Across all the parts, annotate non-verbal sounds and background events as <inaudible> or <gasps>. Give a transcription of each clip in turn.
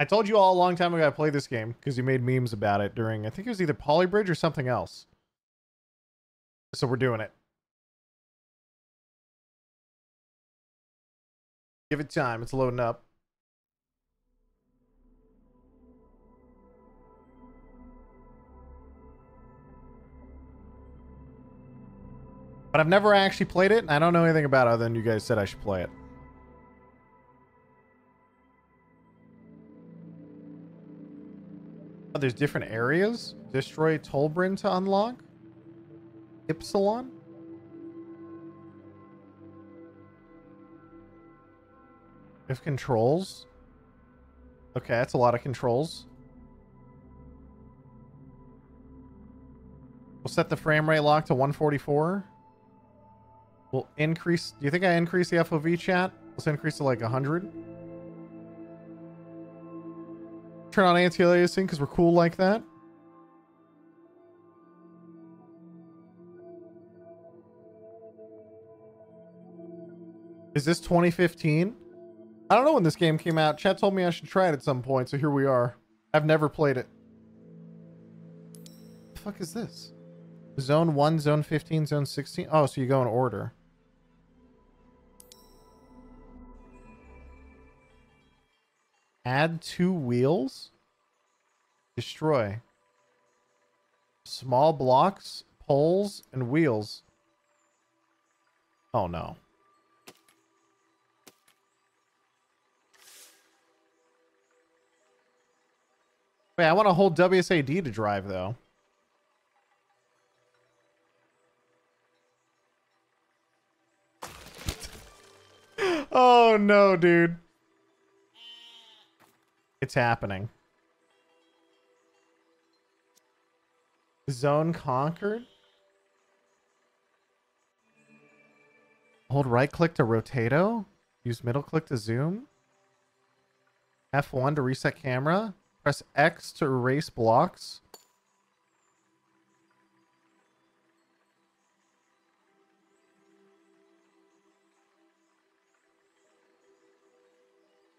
I told you all a long time ago I played this game because you made memes about it during, I think it was either Poly Bridge or something else. So we're doing it. Give it time. It's loading up. But I've never actually played it, and I don't know anything about it other than you guys said I should play it. Oh, there's different areas? Destroy Tolbrin to unlock? Ipsilon? If controls? Okay, that's a lot of controls. We'll set the frame rate lock to 144. We'll increase... Do you think I increase the FOV chat? Let's increase to like 100. Turn on anti-aliasing because we're cool like that. Is this 2015? I don't know when this game came out. Chat told me I should try it at some point, so here we are. I've never played it. The fuck is this? Zone 1, Zone 15, Zone 16? Oh, so you go in order. Add two wheels. Destroy. Small blocks, poles, and wheels. Oh no. Wait, I want to hold WSAD to drive though. <laughs> oh no, dude. It's happening. Zone conquered? Hold right click to rotato? Use middle click to zoom? F1 to reset camera? Press X to erase blocks?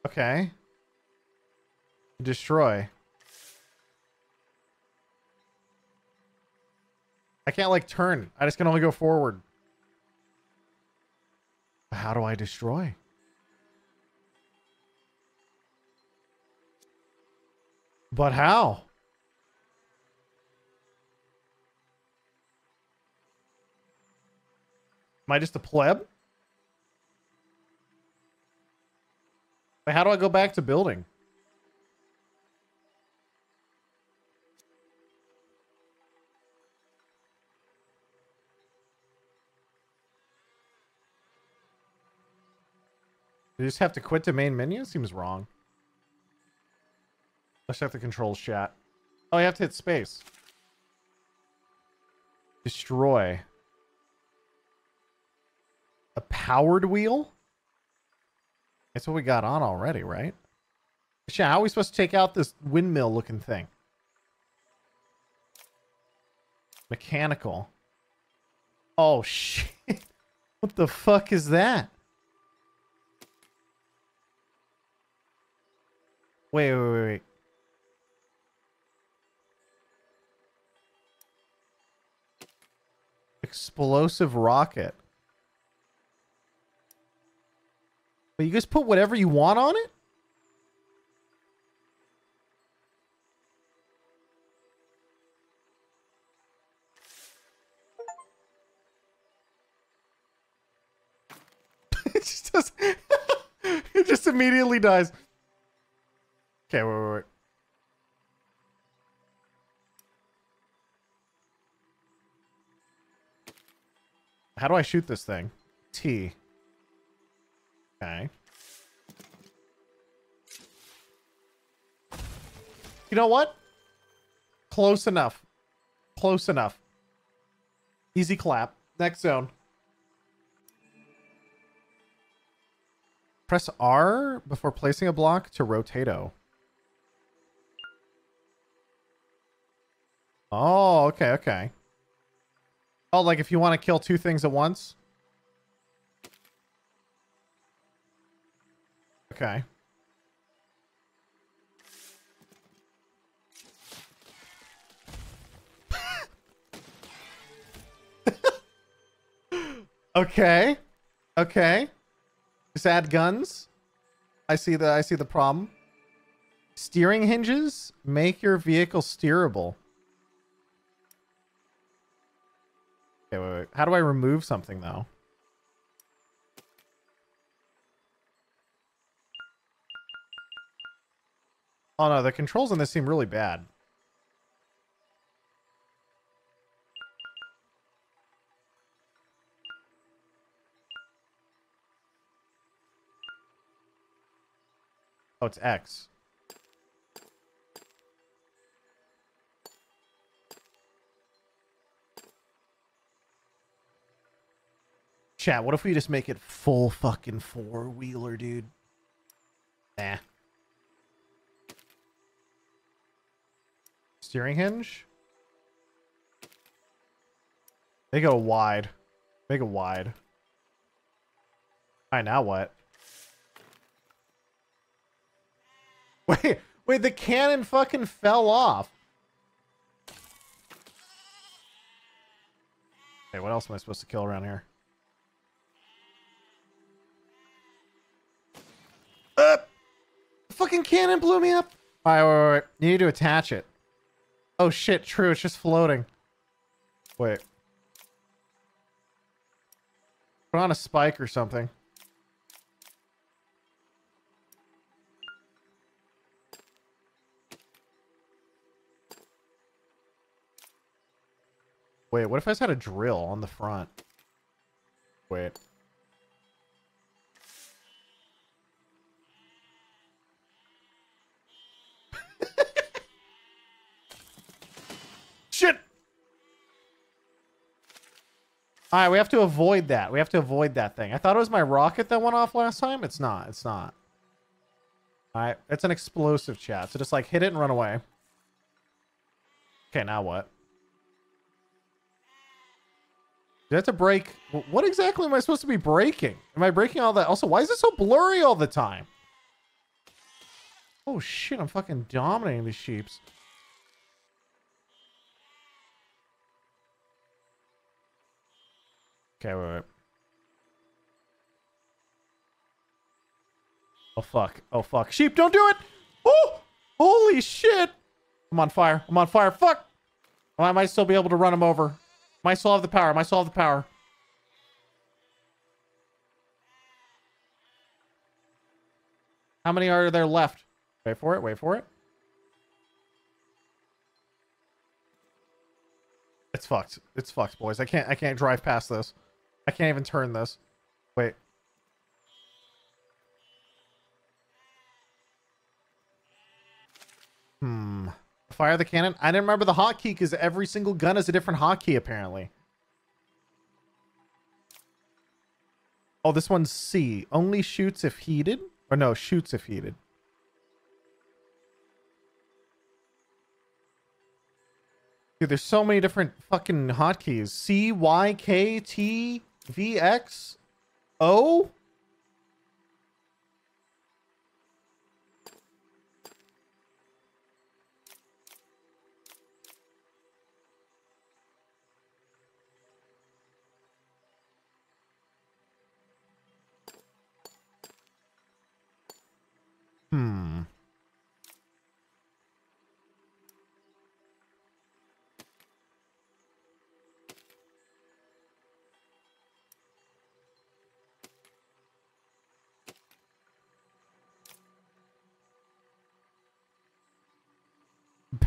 Okay. Destroy. I can't like turn. I just can only go forward. How do I destroy? But how? Am I just a pleb? Wait, how do I go back to building? You just have to quit the main menu? Seems wrong. Let's check the controls chat. Oh, you have to hit space. Destroy. A powered wheel? That's what we got on already, right? Yeah, how are we supposed to take out this windmill looking thing? Mechanical. Oh, <laughs> shit. What the fuck is that? Wait, wait, wait, wait. Explosive rocket. But you just put whatever you want on it? <laughs> it just, <laughs> it just immediately dies. Okay, wait, wait, wait. How do I shoot this thing? T. Okay. You know what? Close enough. Close enough. Easy clap. Next zone. Press R before placing a block to rotato. Oh, okay, okay. Oh, like if you want to kill two things at once? Okay. <laughs> okay. Okay. Just add guns. I see the I see the problem. Steering hinges make your vehicle steerable. Okay, wait, wait. How do I remove something though? Oh no, the controls on this seem really bad. Oh, it's X. Chat, what if we just make it full fucking four-wheeler, dude? Nah. Steering hinge? It a wide. Make it wide. Alright, now what? <laughs> Wait, wait, the cannon fucking fell off. Hey, what else am I supposed to kill around here? Uh, <laughs> the fucking cannon blew me up. All right, wait, wait, wait. You need to attach it. Oh shit, true. It's just floating. Wait. Put on a spike or something. Wait, what if I just had a drill on the front? Wait. Alright, we have to avoid that. We have to avoid that thing. I thought it was my rocket that went off last time. It's not. It's not. Alright, it's an explosive chat. So just like hit it and run away. Okay, now what? Do I have to break? What exactly am I supposed to be breaking? Am I breaking all that? Also, why is it so blurry all the time? Oh shit, I'm fucking dominating these sheeps. Okay, wait, wait. Oh fuck. Oh fuck. Sheep, don't do it! Oh! Holy shit! I'm on fire. I'm on fire. Fuck! I might still be able to run him over. Might still have the power. Might still have the power. How many are there left? Wait for it. Wait for it. It's fucked. It's fucked, boys. I can't. I can't drive past this. I can't even turn this. Wait. Hmm. Fire the cannon. I didn't remember the hotkey because every single gun is a different hotkey apparently. Oh, this one's C. Only shoots if heated? Or no, shoots if heated. Dude, there's so many different fucking hotkeys. C, Y, K, T, V, X, O?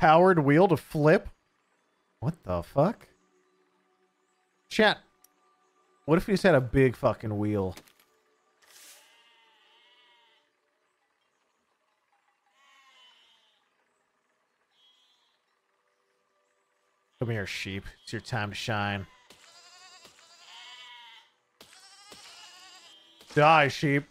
Powered wheel to flip? What the fuck? Chat. What if we just had a big fucking wheel? Come here, sheep. It's your time to shine. Die, sheep.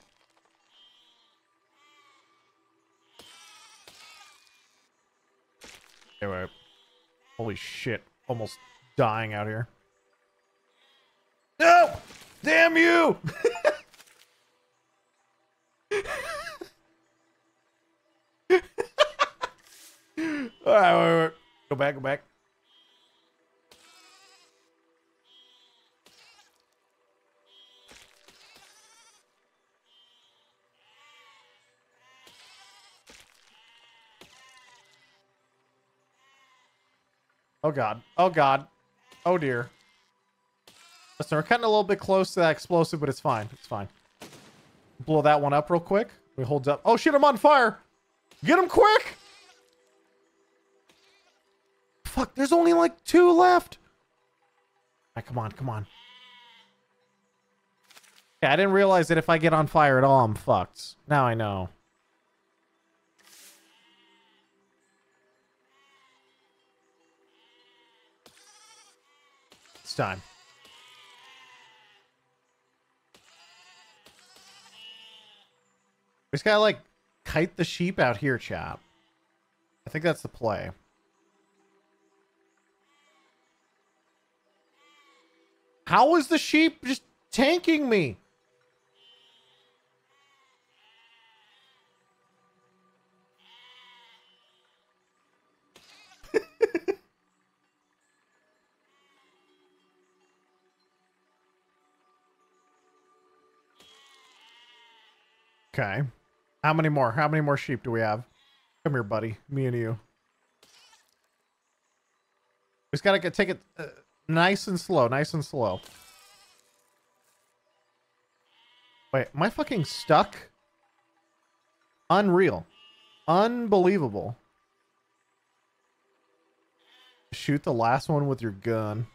Anyway. Holy shit. Almost dying out here. No! Damn you! <laughs> Alright, wait, wait. Go back, go back. Oh god. Oh god. Oh dear. Listen, we're cutting a little bit close to that explosive, but it's fine. It's fine. Blow that one up real quick. We hold up. Oh shit, I'm on fire. Get him quick. Fuck, there's only like two left. Right, come on, come on. Yeah, I didn't realize that if I get on fire at all, I'm fucked. Now I know. Time. We just gotta like kite the sheep out here, chap. I think that's the play. How is the sheep just tanking me? Okay. How many more? How many more sheep do we have? Come here, buddy. Me and you. We just gotta get take it uh, nice and slow, nice and slow. Wait, am I fucking stuck? Unreal. Unbelievable. Shoot the last one with your gun.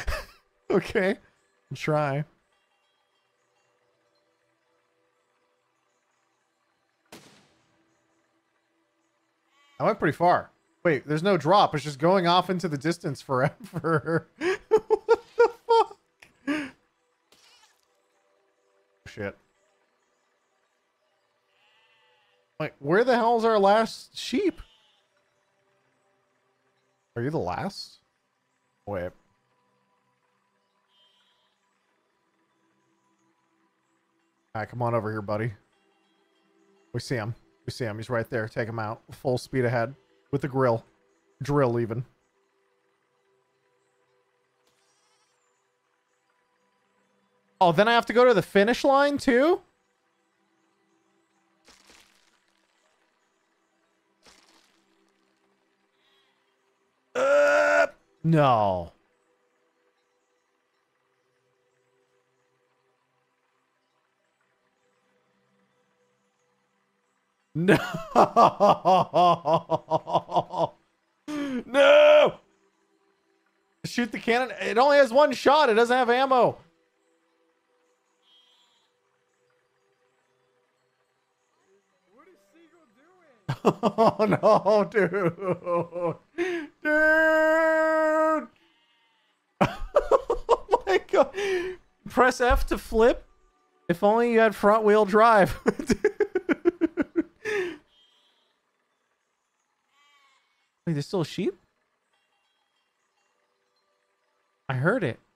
<laughs> okay. Try. I went pretty far. Wait, there's no drop. It's just going off into the distance forever. what the fuck? Shit. Like, where the hell's our last sheep? Are you the last? Wait. Alright, come on over here, buddy. We see him. We see him. He's right there. Take him out. Full speed ahead. With the grill. Drill, even. Oh, then I have to go to the finish line, too? Uh, no. No. no. Shoot the cannon. It only has one shot. It doesn't have ammo. What is Seagull doing? Oh no, dude. Dude. <laughs> oh my god. Press F to flip. If only you had front wheel drive. <laughs> Wait, there's still a sheep? I heard it. <laughs>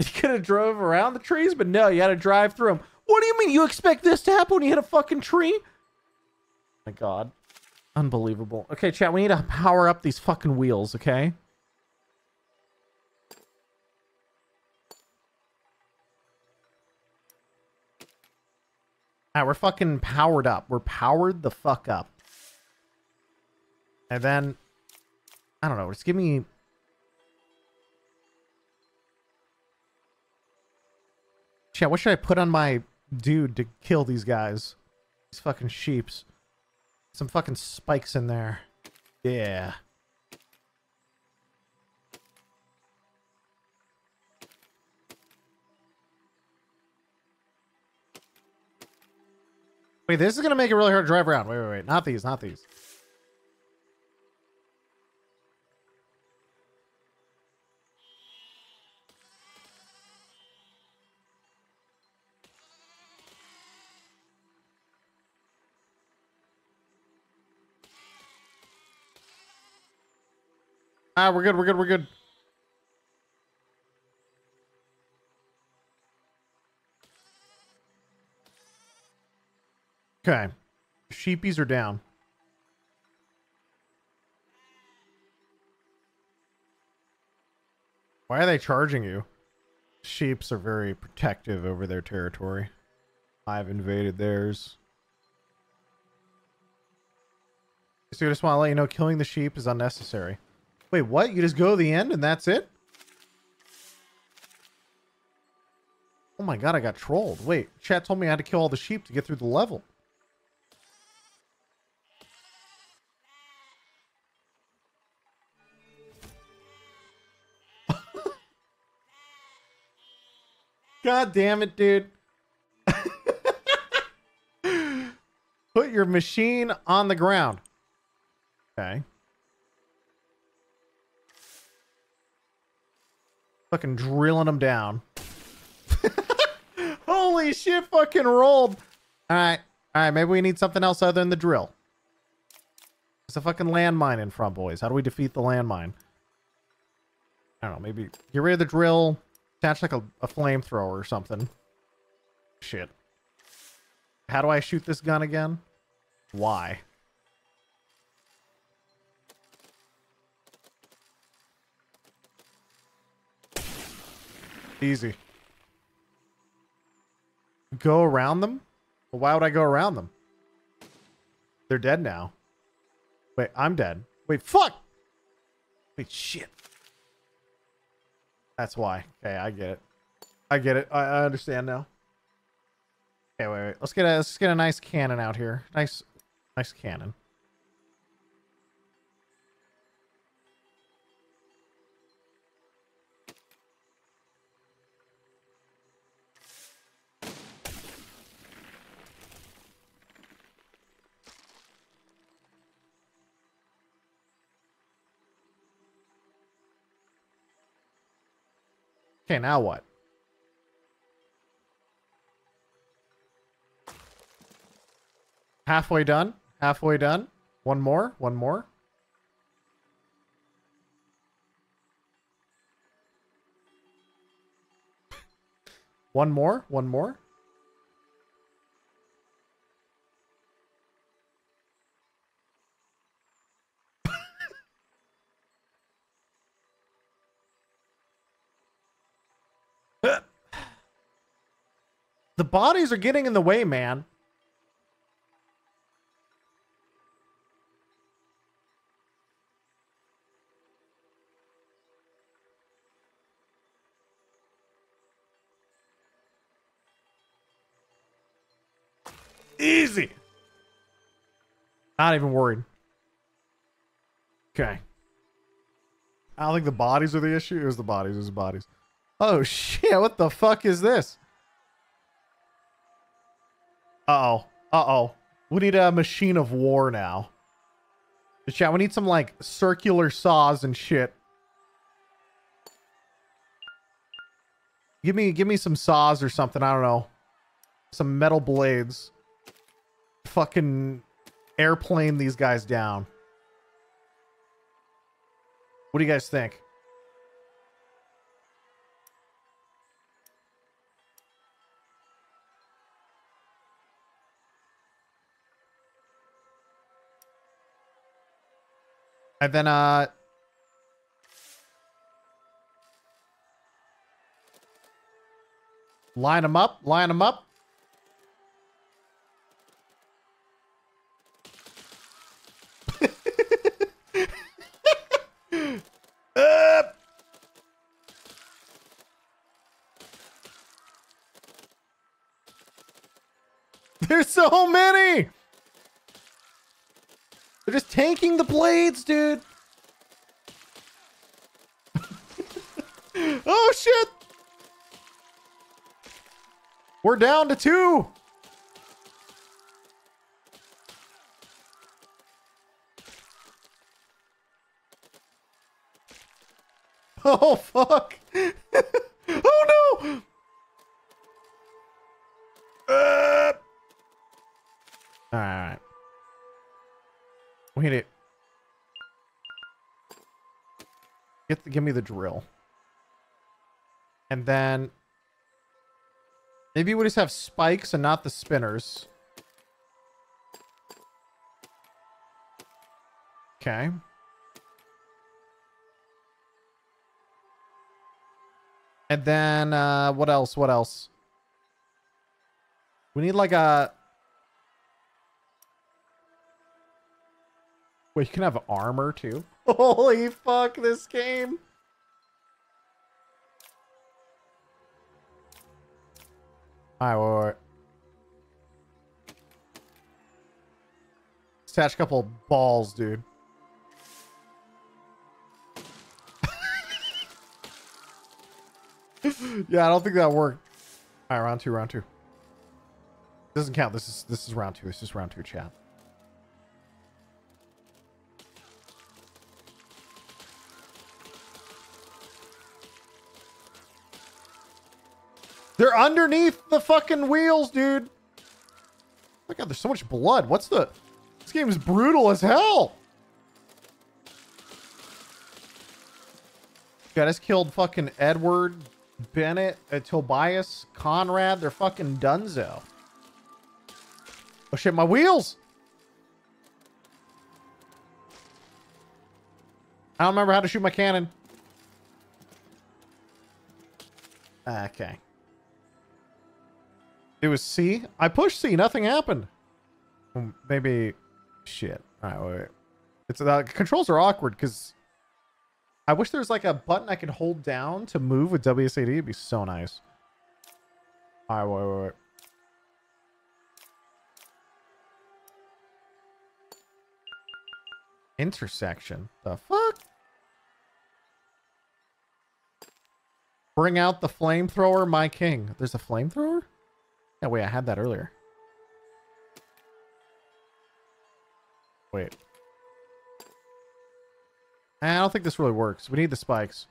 You could have drove around the trees, but no, you had to drive through them. What do you mean? You expect this to happen when you hit a fucking tree? my god. Unbelievable. Okay, chat, we need to power up these fucking wheels, okay? Alright, we're fucking powered up. We're powered the fuck up. And then, I don't know, just give me... Chat, what should I put on my dude to kill these guys? These fucking sheeps. Some fucking spikes in there. Yeah. Wait, this is going to make it really hard to drive around. Wait, wait, wait. Not these, not these. Ah, we're good, we're good, we're good. Okay. Sheepies are down. Why are they charging you? Sheeps are very protective over their territory. I've invaded theirs. So I just want to let you know killing the sheep is unnecessary. Wait, what? You just go to the end and that's it? Oh my god, I got trolled. Wait, chat told me I had to kill all the sheep to get through the level. <laughs> God damn it, dude. <laughs> Put your machine on the ground. Okay. Fucking drilling them down. <laughs> Holy shit, fucking rolled. All right. All right, maybe we need something else other than the drill. There's a fucking landmine in front, boys. How do we defeat the landmine? I don't know, maybe get rid of the drill, attach like a, a flamethrower or something. Shit. How do I shoot this gun again? Why? Easy. Go around them? Well, why would I go around them? They're dead now. Wait, I'm dead. Wait, fuck! Wait, shit. That's why. Okay, I get it. I get it. I, I understand now. Okay, wait, wait. Let's get a let's get a nice cannon out here. Nice, nice cannon. Okay, now what? Halfway done? Halfway done? One more? One more? <laughs> One more? One more? The bodies are getting in the way, man. Easy. Not even worried. Okay. I don't think the bodies are the issue. It was the bodies. It was the bodies. Oh, <laughs> shit. What the fuck is this? Uh-oh. Uh-oh. We need a machine of war now. Chat, we need some, like, circular saws and shit. Give me, give me some saws or something. I don't know. Some metal blades fucking airplane these guys down. What do you guys think? And then, uh... Line them up, line them up. <laughs> There's so many! They're just tanking the blades, dude! <laughs> oh, shit! We're down to two! <laughs> Oh, fuck! <laughs> Wait it. Get the, give me the drill. And then maybe we just have spikes and not the spinners. Okay. And then uh what else? What else? We need like a Wait, you can have armor too? <laughs> Holy fuck, this game. Alright, wait, wait. Attach a couple balls, dude. <laughs> yeah, I don't think that worked. All right, round two, round two. Doesn't count. This is this is round two. This is round two, chat. They're underneath the fucking wheels, dude. Oh my god, there's so much blood. What's the... This game is brutal as hell. Got us killed fucking Edward, Bennett, uh, Tobias, Conrad. They're fucking dunzo. Oh shit, my wheels! I don't remember how to shoot my cannon. Okay. It was C. I pushed C. Nothing happened. Maybe. Shit. All right. Wait. wait. It's uh, controls are awkward because I wish there was like a button I could hold down to move with WSAD. It'd be so nice. All right. Wait. Wait. wait. Intersection. The fuck? Bring out the flamethrower, my king. There's a flamethrower? Yeah, wait, I had that earlier. Wait. I don't think this really works. We need the spikes.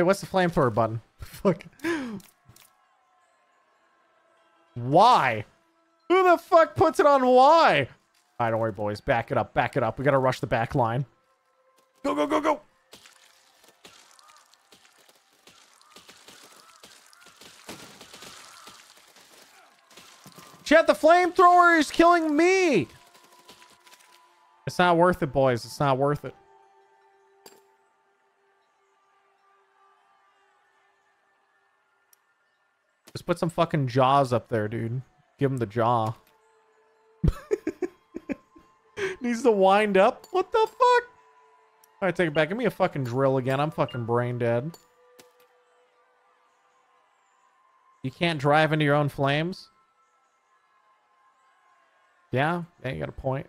Wait, what's the flamethrower button? <laughs> Fuck. Why? Who the fuck puts it on why? All right, don't worry, boys. Back it up. Back it up. We got to rush the back line. Go, go, go, go. Chat, the flamethrower is killing me. It's not worth it, boys. It's not worth it. Put some fucking jaws up there, dude. Give him the jaw. <laughs> Needs to wind up? What the fuck? Alright, take it back. Give me a fucking drill again. I'm fucking brain dead. You can't drive into your own flames? Yeah, yeah, you got a point.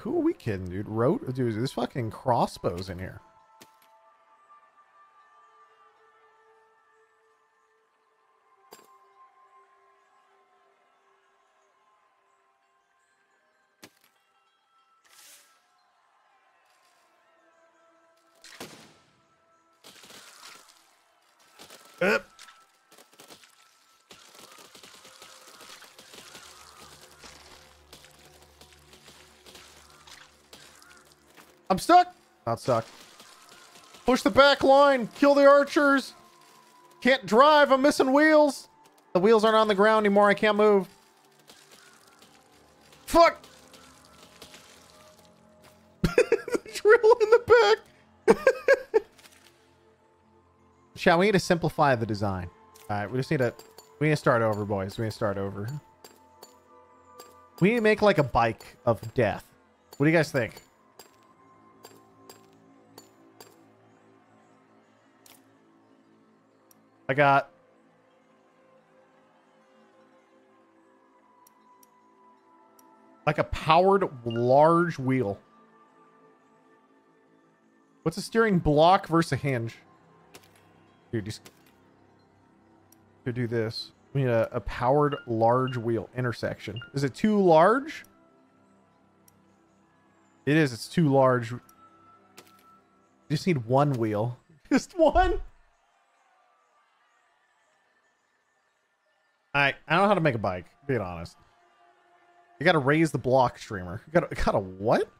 Who are we kidding, dude? Wrote, dude, there's fucking crossbows in here. I'm stuck. Not stuck. Push the back line. Kill the archers. Can't drive. I'm missing wheels. The wheels aren't on the ground anymore. I can't move. Fuck. <laughs> drill in the back. <laughs> Shall we need to simplify the design? All right, we just need to we need to start over, boys. We need to start over. We need to make like a bike of death. What do you guys think? I got like a powered large wheel. What's a steering block versus a hinge? Dude, just to do this. We need a, a powered large wheel intersection. Is it too large? It is. It's too large. Just need one wheel. <laughs> Just one? I I don't know how to make a bike. Being honest, you got to raise the block streamer. You got got a what?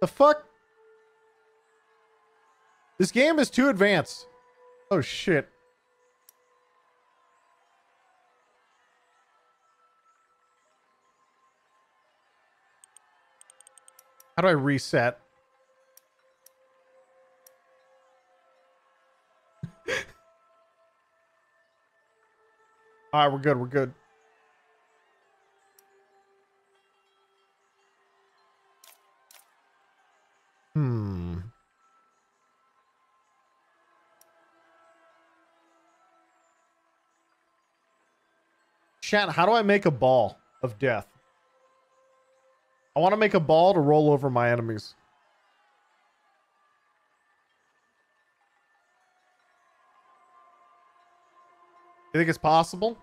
The fuck? This game is too advanced. Oh shit. How do I reset? All right, we're good. We're good. Hmm. Chat, how do I make a ball of death? I want to make a ball to roll over my enemies. You think it's possible?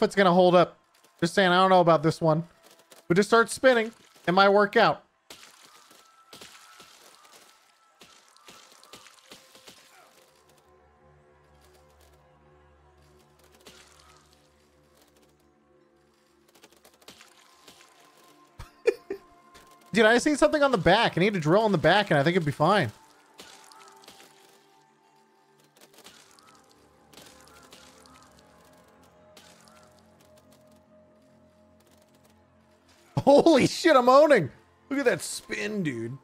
If it's going to hold up. Just saying, I don't know about this one. But just start spinning. It might work out. <laughs> Dude, I see something on the back. I need to drill on the back, and I think it'd be fine. Shit, I'm owning. Look at that spin, dude.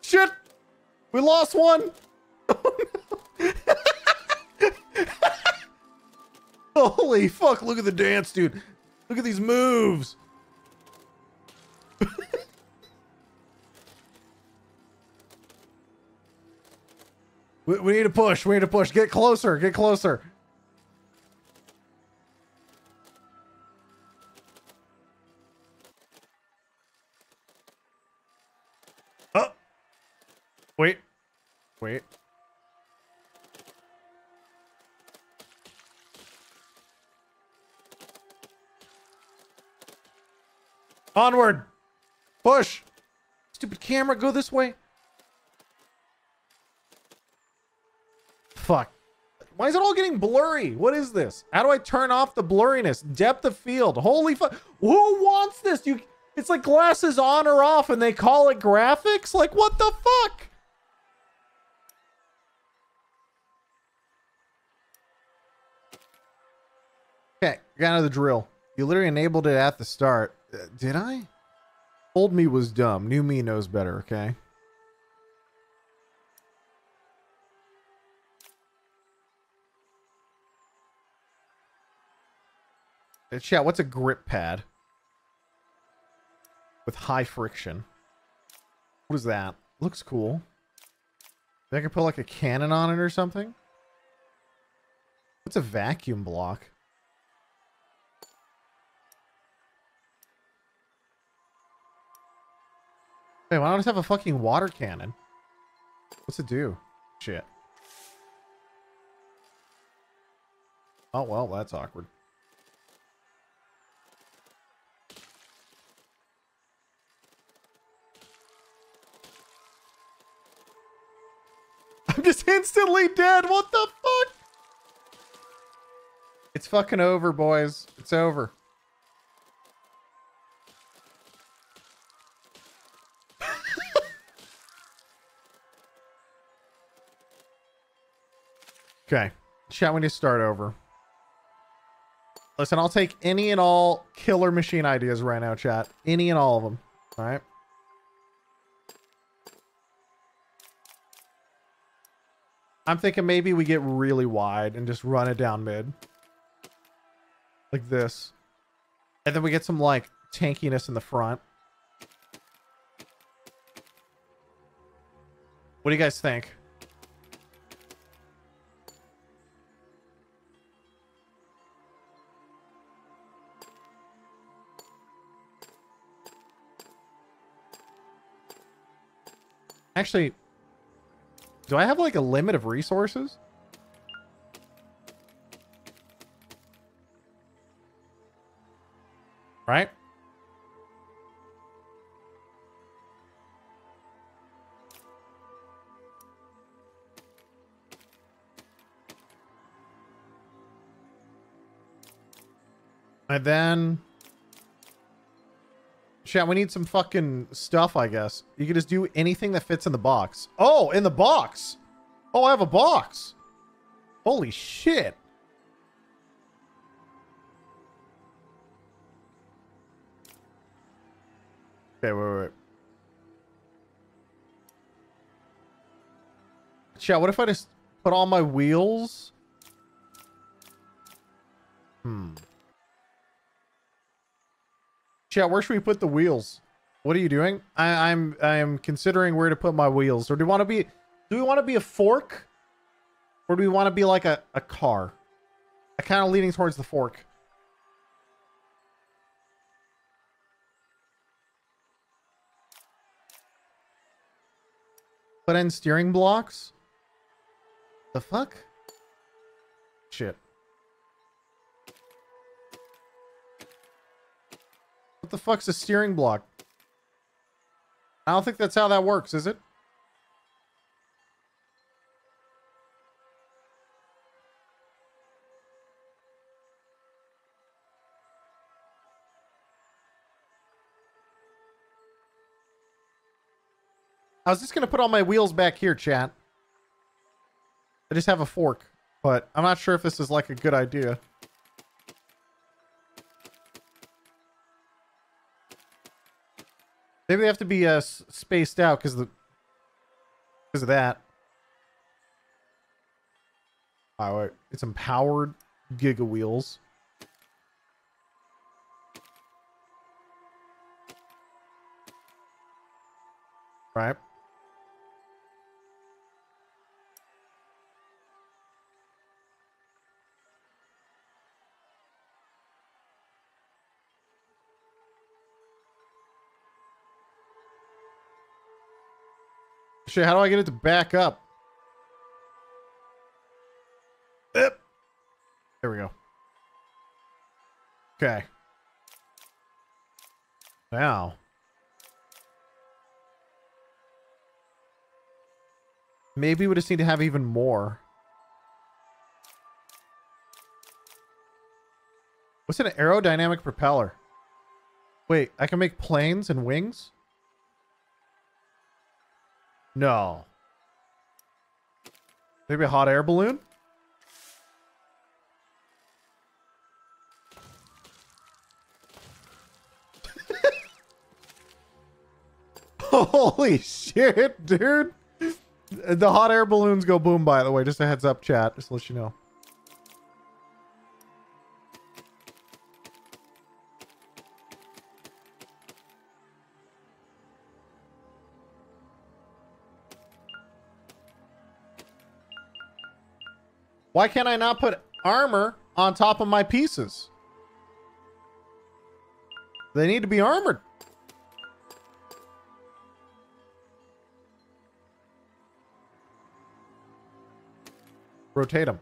Shit! We lost one! <laughs> Holy fuck, look at the dance, dude. Look at these moves. We, we need to push. We need to push. Get closer. Get closer. Oh. Wait. Wait. Onward. Push. Stupid camera, go this way. Fuck. Why is it all getting blurry? What is this? How do I turn off the blurriness? Depth of field. Holy fuck. Who wants this? You it's like glasses on or off and they call it graphics? Like what the fuck? Okay, got of the drill. You literally enabled it at the start. Uh, did I? Old me was dumb. New me knows better, okay? Chat, what's a grip pad? With high friction. What is that? Looks cool. I can put like a cannon on it or something? What's a vacuum block? Hey, why don't I just have a fucking water cannon? What's it do? Shit. Oh, well, that's awkward. Just instantly dead. What the fuck? It's fucking over, boys. It's over. <laughs> okay. Chat, we need to start over. Listen, I'll take any and all killer machine ideas right now, chat. Any and all of them. All right. I'm thinking maybe we get really wide and just run it down mid. Like this. And then we get some, like, tankiness in the front. What do you guys think? Actually, do I have like a limit of resources? Right? And then... Chat, we need some fucking stuff, I guess. You can just do anything that fits in the box. Oh, in the box! Oh, I have a box! Holy shit! Okay, wait, wait, wait. Chat, what if I just put all my wheels? Hmm. Chat, where should we put the wheels? What are you doing? I, I'm I'm considering where to put my wheels. Or do we want to be do we want to be a fork? Or do we want to be like a, a car? I kind of leaning towards the fork. Put in steering blocks? The fuck? Shit. What the fuck's a steering block? I don't think that's how that works, is it? I was just going to put all my wheels back here, chat. I just have a fork, but I'm not sure if this is like a good idea. Maybe they have to be uh, spaced out because the because of that. Oh, wait. It's empowered Giga Wheels. Right. Shit, how do I get it to back up? Yep. There we go. Okay. Now. Maybe we just need to have even more. What's an aerodynamic propeller? Wait, I can make planes and wings? No. Maybe a hot air balloon? <laughs> Holy shit, dude. The hot air balloons go boom, by the way. Just a heads up, chat. Just to let you know. Why can't I not put armor on top of my pieces? They need to be armored. Rotate them.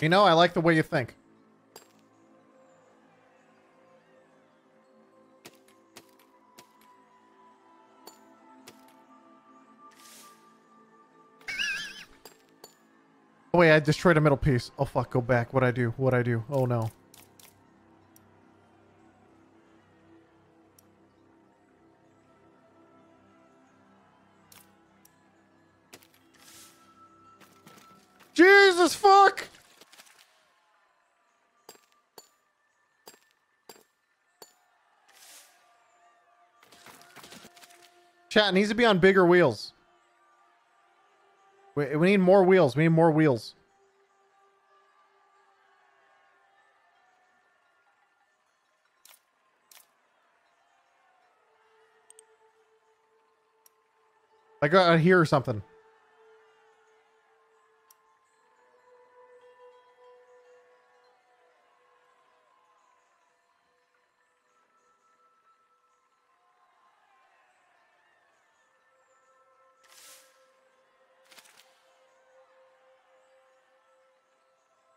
You know, I like the way you think. Oh wait, I destroyed a middle piece. Oh fuck, go back. What I do? What I do? Oh no. Jesus fuck! Chat needs to be on bigger wheels. We, we need more wheels. We need more wheels. Like out here or something.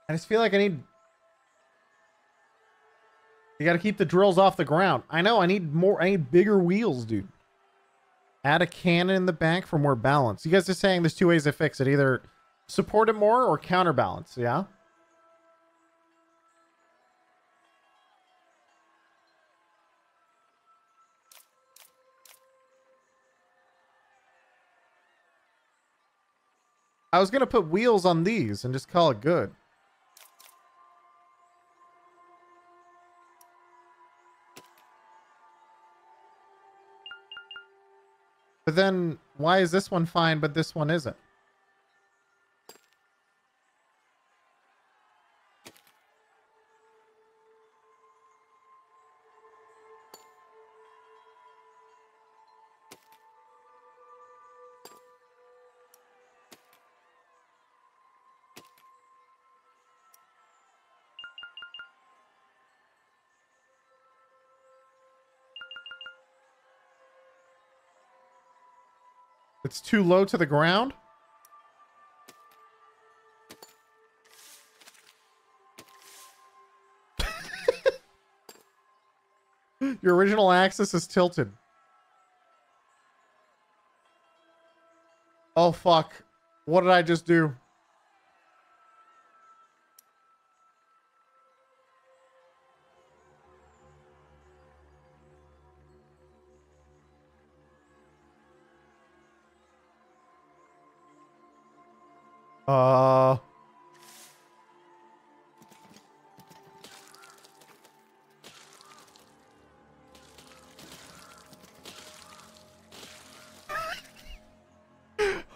I just feel like I need... You gotta keep the drills off the ground. I know, I need more, I need bigger wheels, dude. Add a cannon in the back for more balance. You guys are saying there's two ways to fix it. Either support it more or counterbalance, yeah? I was going to put wheels on these and just call it good. But then why is this one fine, but this one isn't? It's too low to the ground? <laughs> Your original axis is tilted. Oh, fuck. What did I just do? Uh...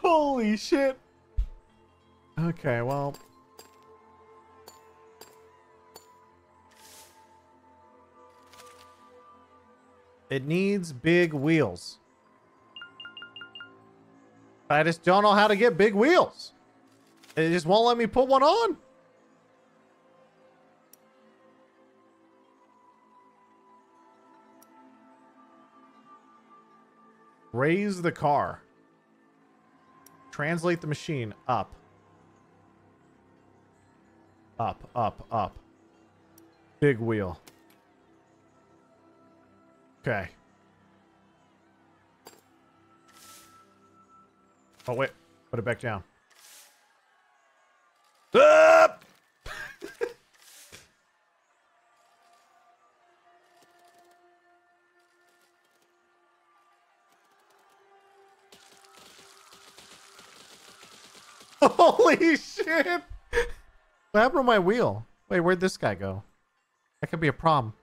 Holy shit. Okay, well... It needs big wheels. I just don't know how to get big wheels. It just won't let me put one on. Raise the car. Translate the machine up. Up, up, up. Big wheel. Okay. Oh, wait. Put it back down. Up! <laughs> Holy shit! What happened to my wheel? Wait, where'd this guy go? That could be a problem.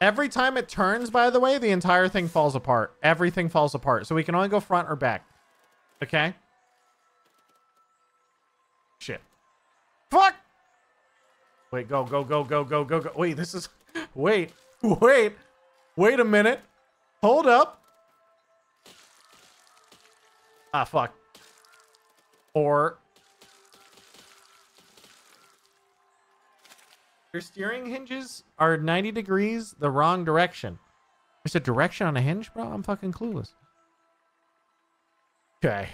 Every time it turns, by the way, the entire thing falls apart. Everything falls apart. So we can only go front or back. Okay? Shit. Fuck! Wait, go, go, go, go, go, go, go. Wait, this is... Wait, <laughs> wait. Wait a minute. Hold up. Ah, fuck. Or Your steering hinges are 90 degrees the wrong direction. There's a direction on a hinge, bro? I'm fucking clueless. Okay.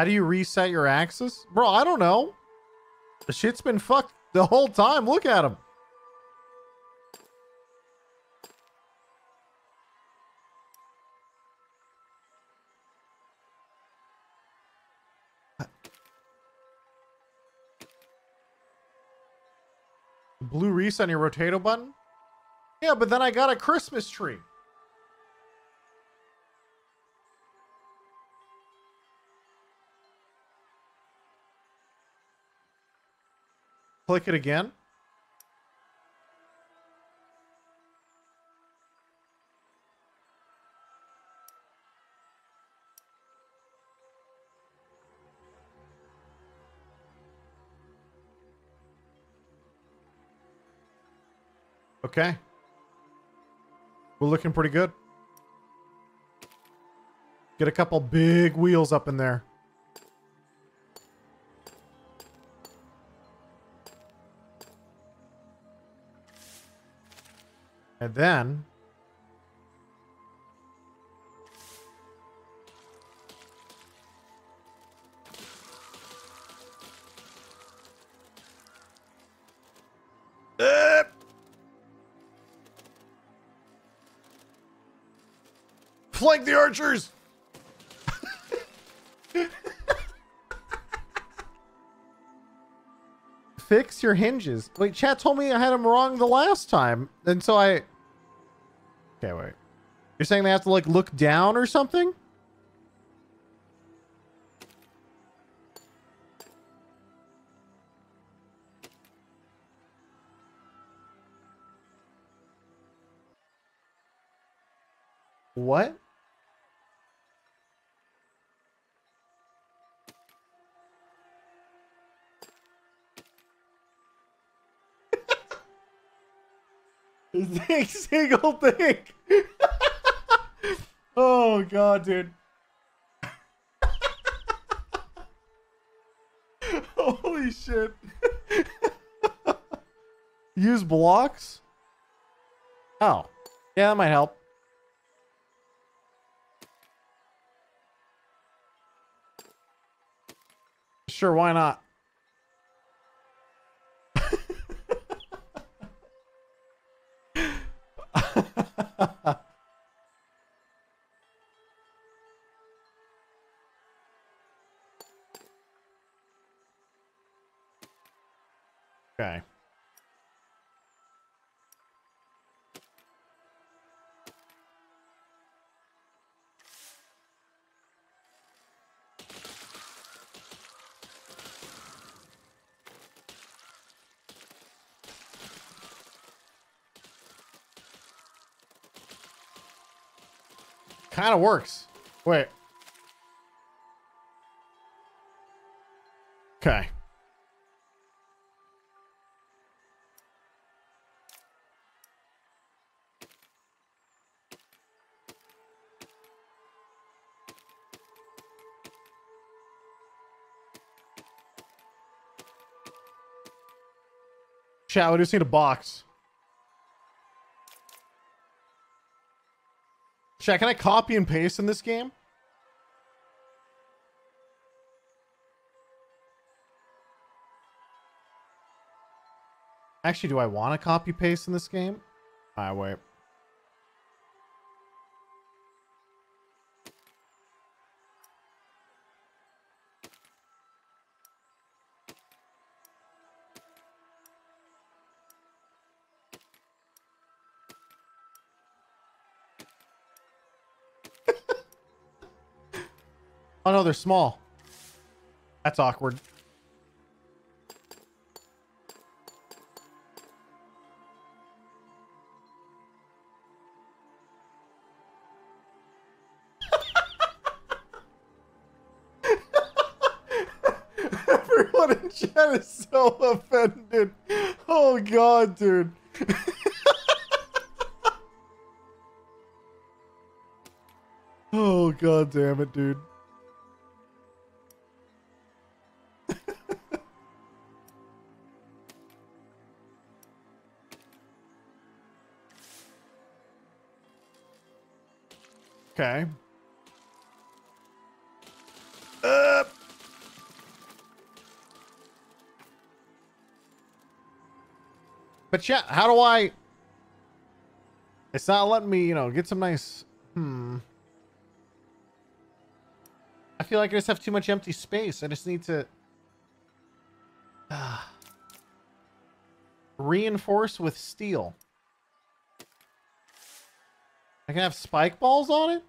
How do you reset your axis? Bro, I don't know. The shit's been fucked the whole time. Look at him. Blue reset on your rotato button? Yeah, but then I got a Christmas tree. Click it again. Okay. We're looking pretty good. Get a couple big wheels up in there. And then Flank the archers! Fix your hinges. Wait, chat told me I had them wrong the last time. And so I... Okay, wait. You're saying they have to, like, look down or something? What? <laughs> Single thing. <laughs> oh god, dude. <laughs> Holy shit. Use blocks? Oh. Yeah, that might help. Sure, why not? <laughs> okay. Kind of works. Wait. Okay. Chat, we just need a box. Chat, can I copy and paste in this game? Actually, do I want to copy paste in this game? I wait. No, they're small. That's awkward. <laughs> Everyone in chat is so offended. Oh god, dude. <laughs> oh god damn it, dude. Yeah, how do I... It's not letting me, you know, get some nice... Hmm. I feel like I just have too much empty space. I just need to... <sighs> Reinforce with steel. I can have spike balls on it?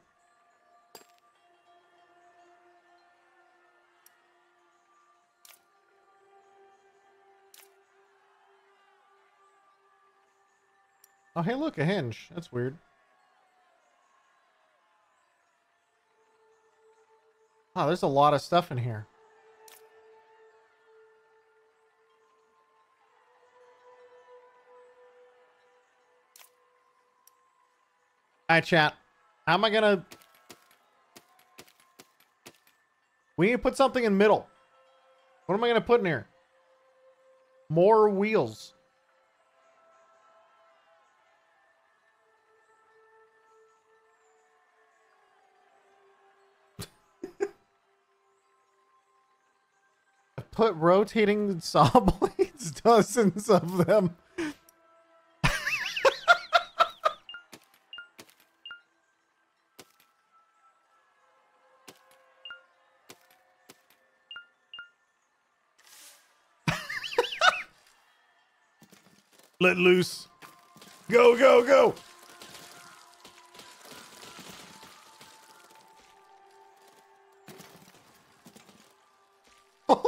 Oh, hey, look, a hinge. That's weird. Oh, there's a lot of stuff in here. Alright, chat. How am I gonna... We need to put something in middle. What am I gonna put in here? More wheels. Put rotating <laughs> saw blades, dozens of them. Let loose. Go, go, go.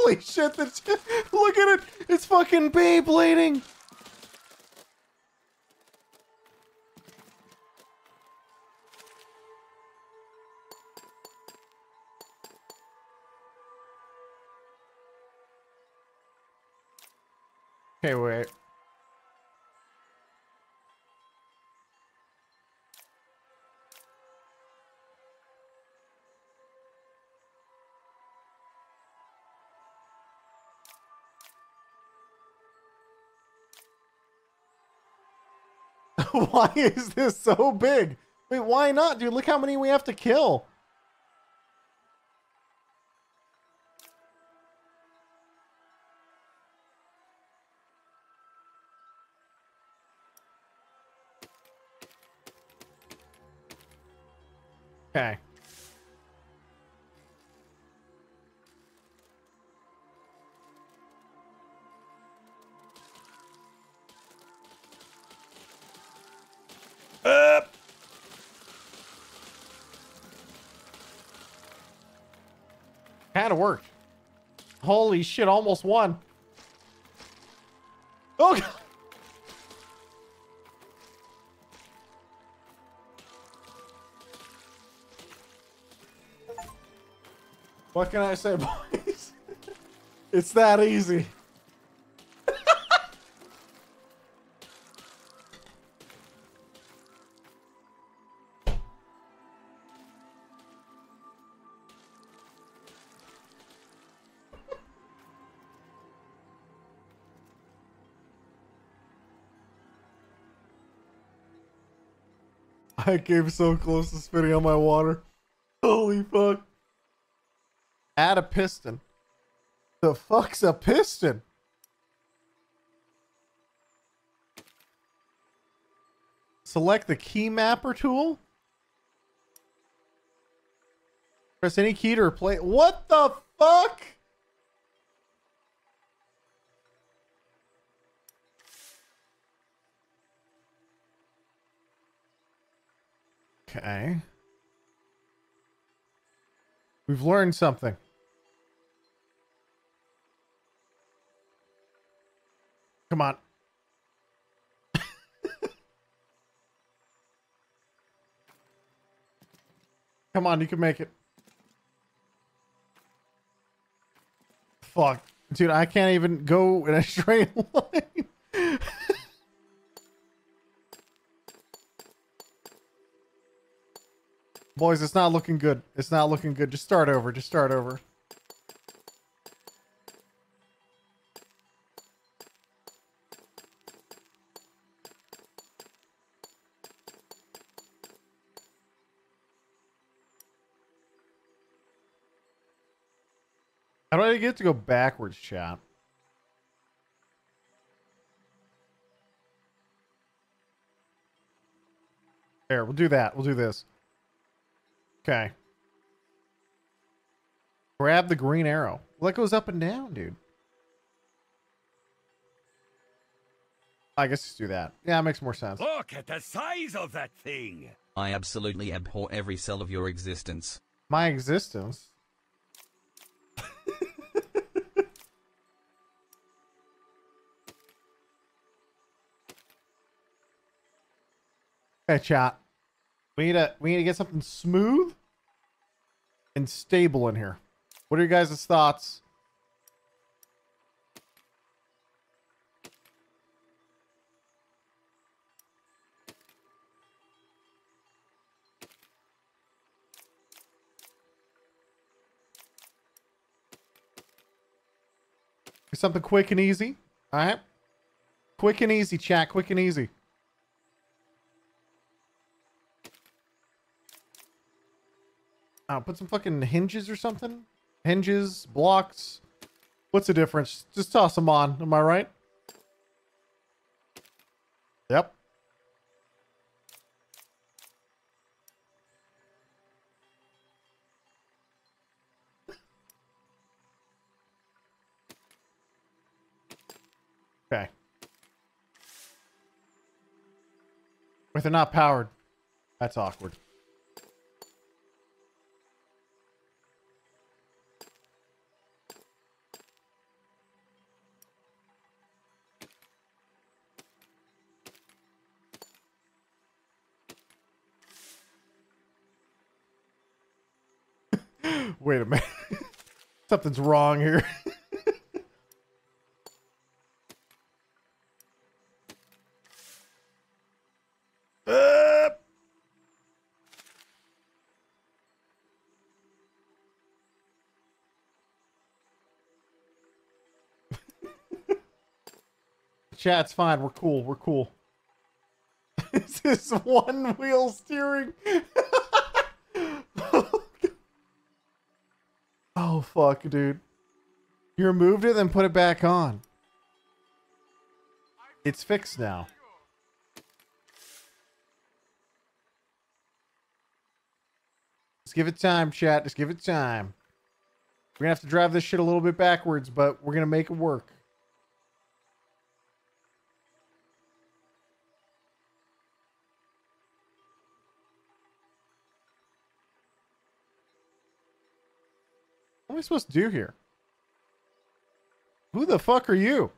Holy shit, look at it. It's fucking Beyblading. Okay, wait. <laughs> why is this so big? Wait, why not, dude? Look how many we have to kill. Holy shit, almost won. Oh, God. What can I say, <laughs> boys? it's that easy. <laughs> I came so close to spitting on my water. Holy fuck. Add a piston. The fuck's a piston? Select the key mapper tool. Press any key to replace. What the fuck? Okay. We've learned something. Come on. <laughs> Come on, you can make it. Fuck. Dude, I can't even go in a <laughs> straight line. <laughs> Boys, it's not looking good. It's not looking good. Just start over. Just start over. How do I get to go backwards, chat? There, we'll do that. We'll do this. Okay. Grab the green arrow. Well, that goes up and down, dude. I guess just do that. Yeah, it makes more sense. Look at the size of that thing. I absolutely abhor every cell of your existence. My existence. <laughs> okay, chat. We need to we need to get something smooth and stable in here. What are your guys' thoughts? Something quick and easy. All right. Quick and easy, chat. Quick and easy. Uh, put some fucking hinges or something. Hinges, blocks. What's the difference? Just toss them on. Am I right? Yep. Okay. But they're not powered. That's awkward. Wait a minute. <laughs> Something's wrong here. <laughs> Uh, <laughs> Chat's fine. We're cool. We're cool. this is one wheel steering. Fuck, dude. You removed it, then put it back on. It's fixed now. Just give it time, chat. Just give it time. We're gonna have to drive this shit a little bit backwards, but we're gonna make it work. What am I supposed to do here? Who the fuck are you?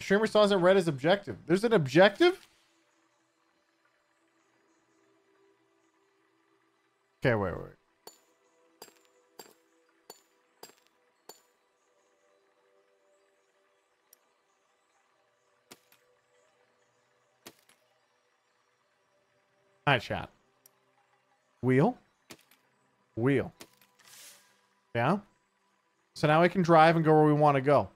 Streamer still hasn't read objective. There's an objective? Okay, wait, wait. All right, chat. Wheel. Wheel. Yeah? So now we can drive and go where we want to go.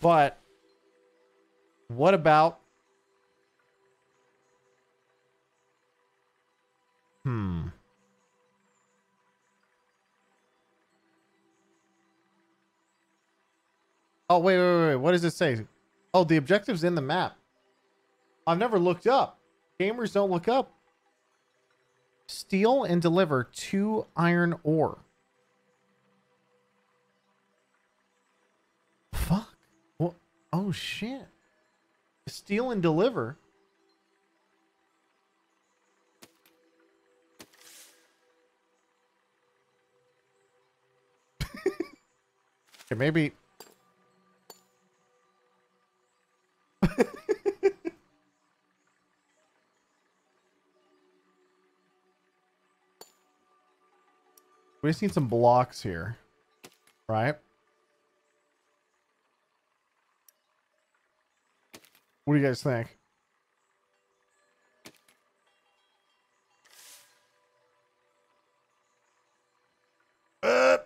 But what about Hmm. Oh, wait, wait, wait, wait. What does it say? Oh, the objective's in the map. I've never looked up. Gamers don't look up. Steal and deliver two iron ore. Fuck. What? Oh, shit. Steal and deliver. <laughs> Okay, maybe. <laughs> we just need some blocks here, right? What do you guys think? Uh.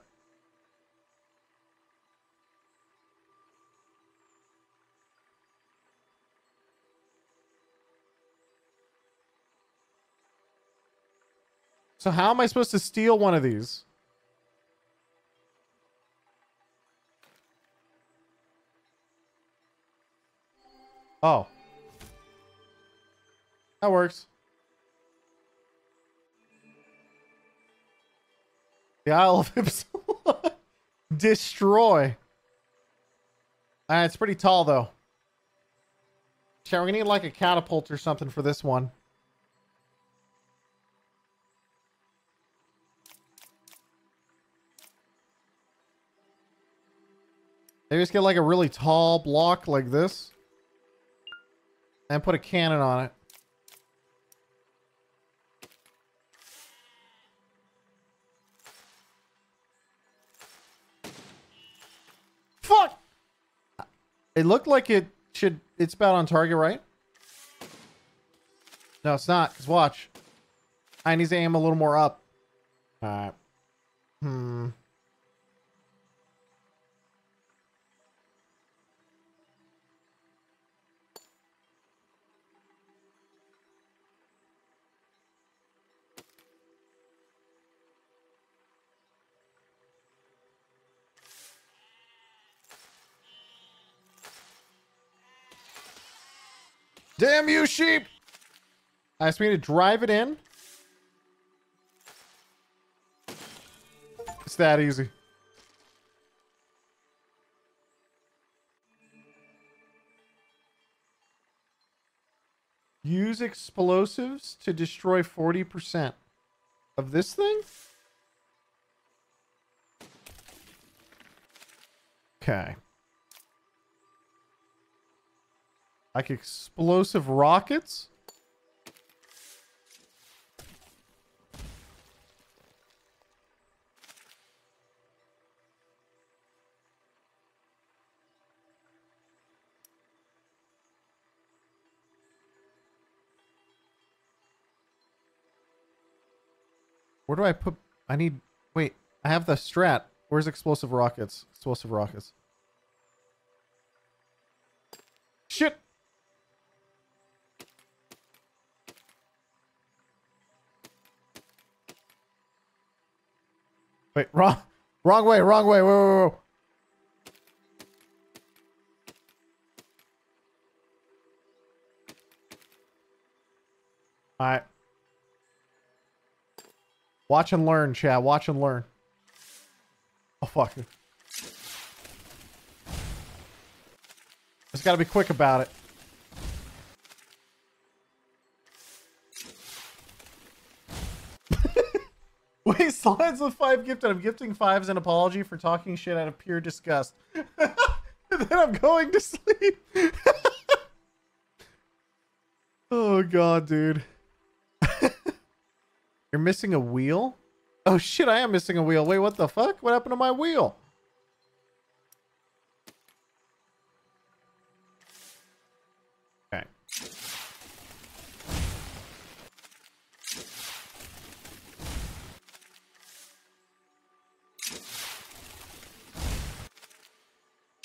So how am I supposed to steal one of these? Oh. That works. The Isle of <laughs> Ipsilon. Destroy. Uh, it's pretty tall, though. Shall we need like a catapult or something for this one? Maybe just get like a really tall block like this. And put a cannon on it. Fuck! It looked like it should... It's about on target, right? No, it's not. Because watch. I need to aim a little more up. Alright. Hmm. Damn you, sheep! I asked me to drive it in. It's that easy. Use explosives to destroy 40% of this thing? Okay. Like explosive rockets? Where do I put... I need... Wait, I have the strat. Where's explosive rockets? Explosive rockets. Shit! Wait, wrong, wrong way, wrong way. Whoa, whoa, whoa. All right. Watch and learn, Chad. Watch and learn. Oh, fuck. Just gotta be quick about it. Slides with five gifted. I'm gifting fives an apology for talking shit out of pure disgust. <laughs> then I'm going to sleep. <laughs> oh god, dude. <laughs> You're missing a wheel? Oh shit, I am missing a wheel. Wait, what the fuck? What happened to my wheel?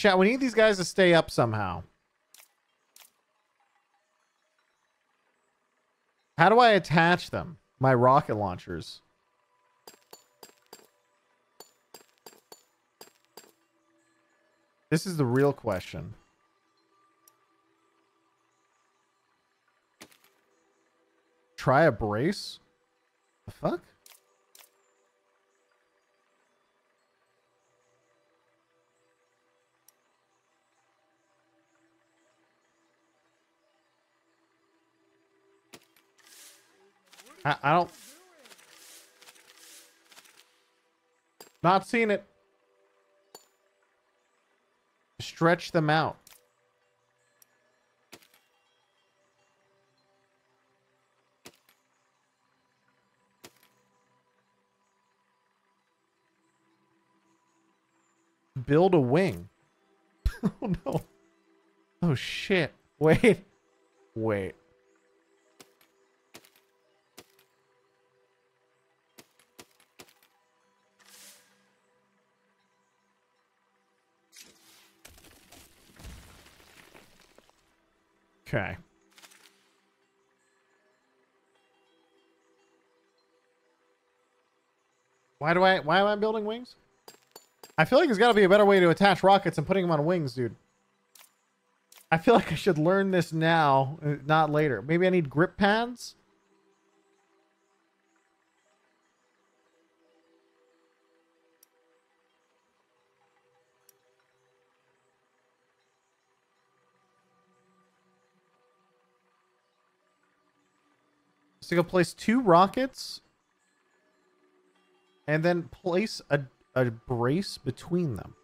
Chat, we need these guys to stay up somehow. How do I attach them? My rocket launchers. This is the real question. Try a brace? The fuck? I, I don't... Not seeing it. Stretch them out. Build a wing. <laughs> oh no. Oh shit. Wait. Wait. Okay. Why do I, why am I building wings? I feel like there's got to be a better way to attach rockets than putting them on wings, dude. I feel like I should learn this now, uh, not later. Maybe I need grip pads? So go place two rockets and then place a, a brace between them.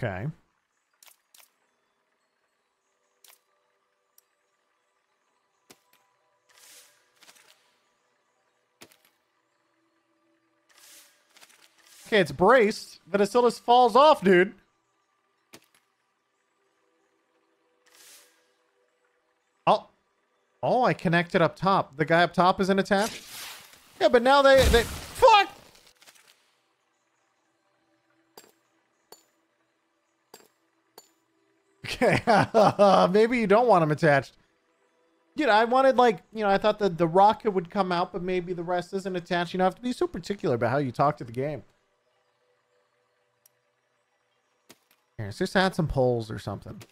Okay. Okay, it's braced, but it still just falls off, dude. Oh, I connected up top. The guy up top isn't attached? Yeah, but now they... they fuck! Okay, <laughs> maybe you don't want them attached. You know, I wanted like, you know, I thought that the rocket would come out, but maybe the rest isn't attached. You know, have to be so particular about how you talk to the game. Here, let's just add some poles or something.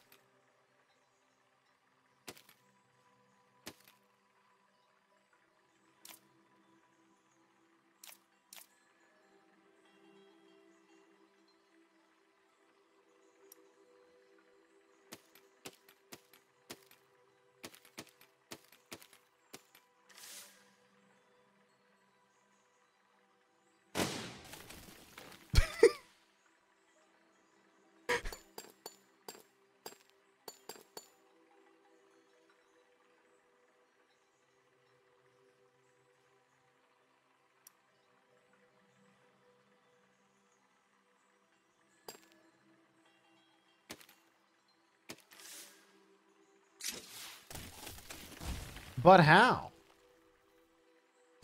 But how?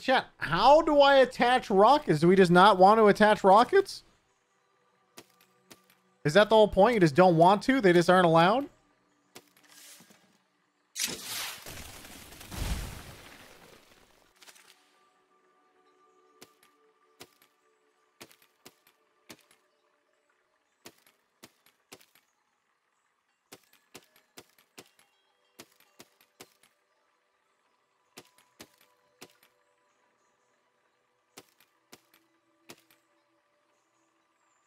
Chat, how do I attach rockets? Do we just not want to attach rockets? Is that the whole point? You just don't want to? They just aren't allowed?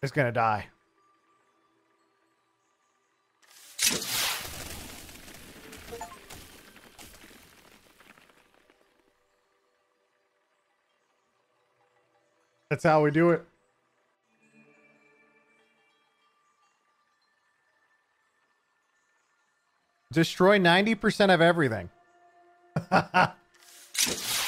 It's gonna die. That's how we do it. Destroy 90% of everything. <laughs>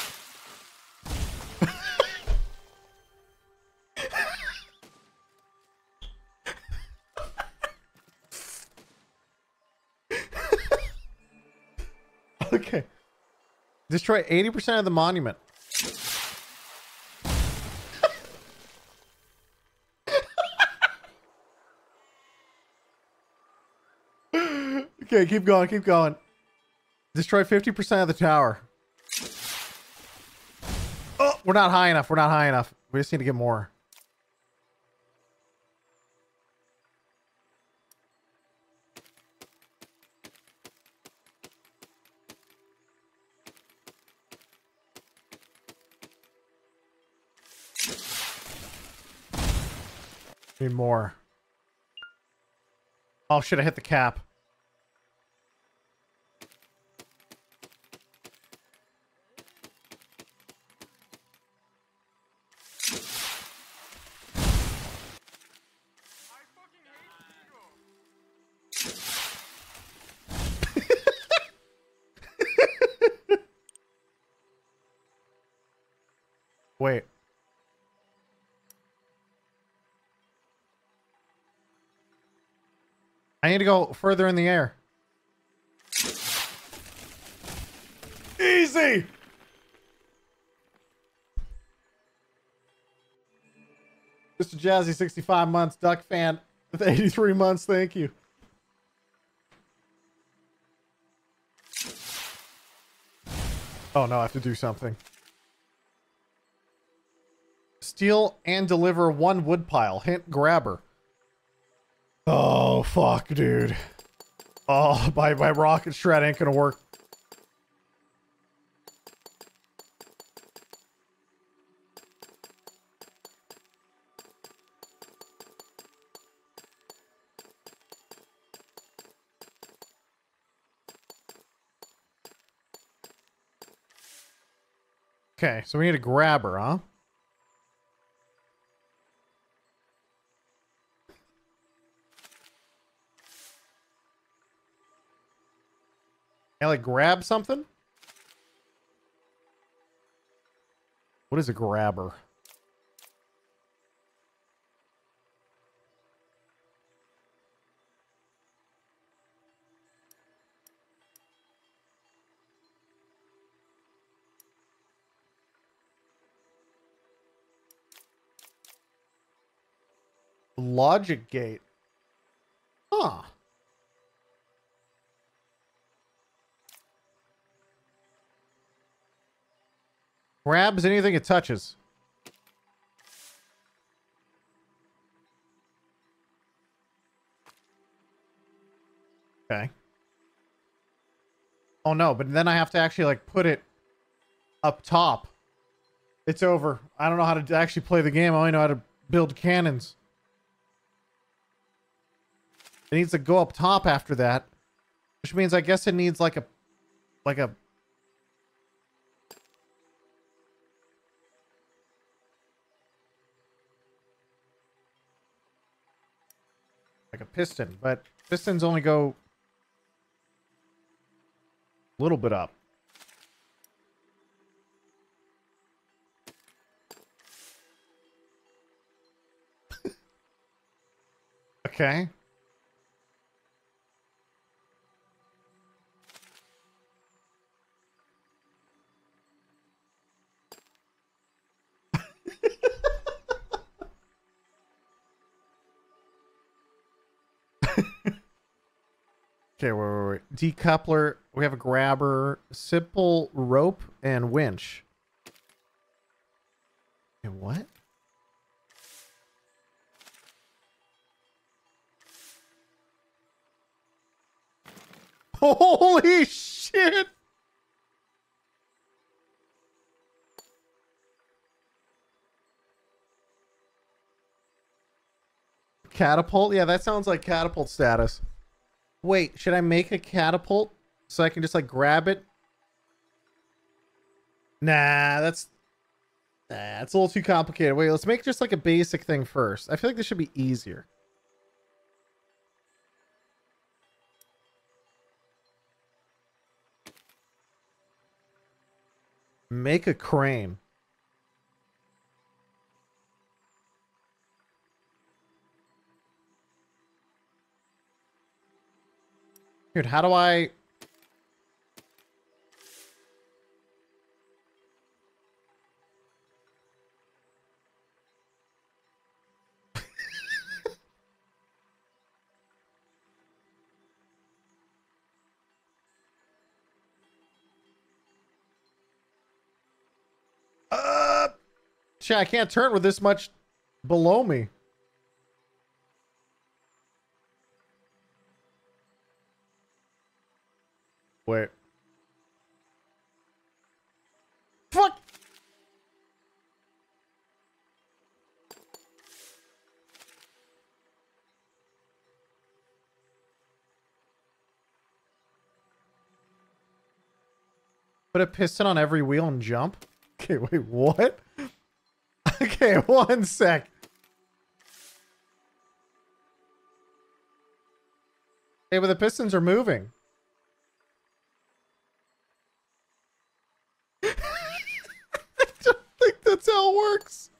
<laughs> okay. Destroy 80% of the monument. <laughs> okay, keep going, keep going. Destroy 50% of the tower. Oh, we're not high enough. We're not high enough. We just need to get more. Need more. Oh shit, I hit the cap. <laughs> Wait. I need to go further in the air. Easy! Mr. Jazzy, 65 months, Duck fan with 83 months, thank you. Oh no, I have to do something. Steal and deliver one wood pile. Hint grabber. Oh, fuck, dude. Oh, <laughs> my, my rocket shred ain't gonna work. Okay, so we need a grabber, huh? I like grab something? What is a grabber? Logic gate. Huh. Grabs anything it touches. Okay. Oh no, but then I have to actually like put it up top. It's over. I don't know how to actually play the game. I only know how to build cannons. It needs to go up top after that, which means I guess it needs like a, like a. piston, but pistons only go a little bit up. <laughs> okay. <laughs> Okay, wait, wait, wait. Decoupler. We have a grabber, simple rope, and winch. And what? <laughs> Holy shit! Catapult? Yeah, that sounds like catapult status. Wait, should I make a catapult so I can just like grab it? Nah, that's nah, it's a little too complicated. Wait, let's make just like a basic thing first. I feel like this should be easier. Make a crane. Dude, how do I... <laughs> uh, shit, I can't turn with this much below me. Wait. Fuck! Put a piston on every wheel and jump? <laughs> Okay, wait, what? <laughs> okay, <laughs> one sec. Hey, but the pistons are moving. think that's how it works.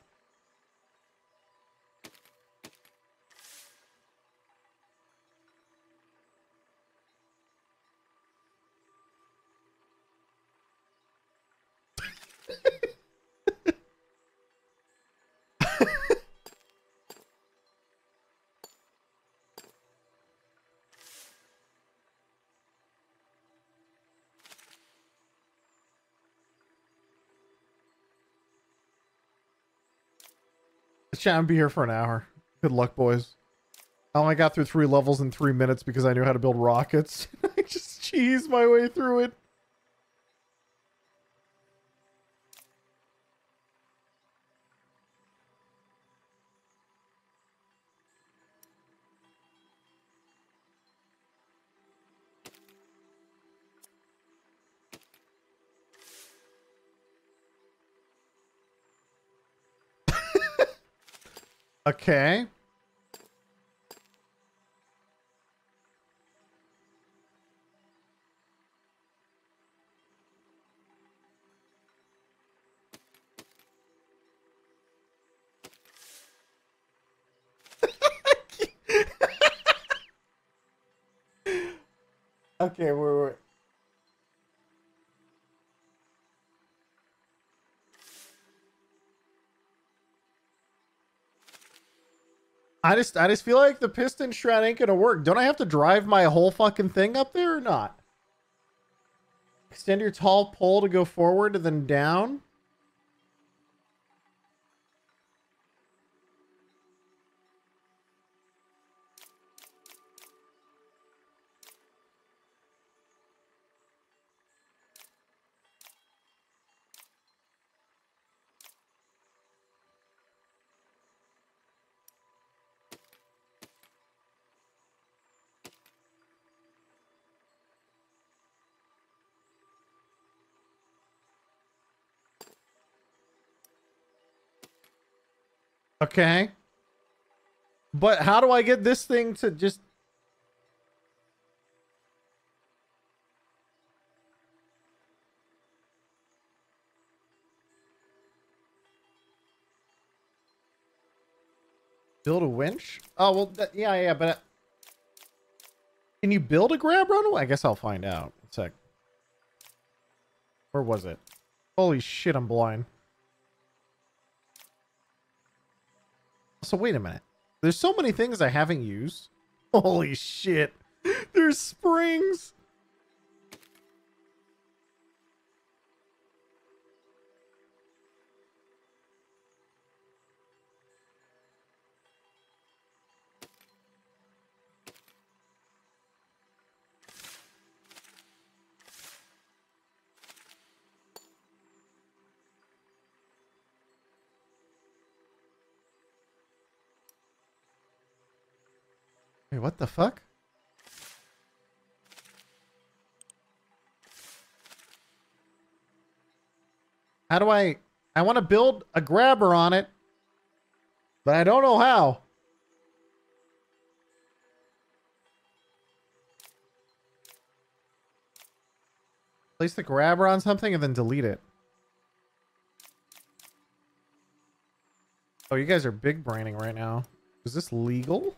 Chat, I'm be here for an hour. Good luck, boys. I only got through three levels in three minutes because I knew how to build rockets. <laughs> I just cheesed my way through it. Okay, I just I just feel like the piston shroud ain't gonna work. Don't I have to drive my whole fucking thing up there or not? Extend your tall pole to go forward and then down. Okay. But how do I get this thing to just build a winch? Oh, well, yeah, yeah, but uh, can you build a grab runway? I guess I'll find out. A sec. Where was it? Holy shit, I'm blind. So wait a minute. There's so many things I haven't used. <laughs> Holy shit. There's springs. Wait, what the fuck? How do I... I want to build a grabber on it, but I don't know how. Place the grabber on something and then delete it. Oh, you guys are big braining right now. Is this legal?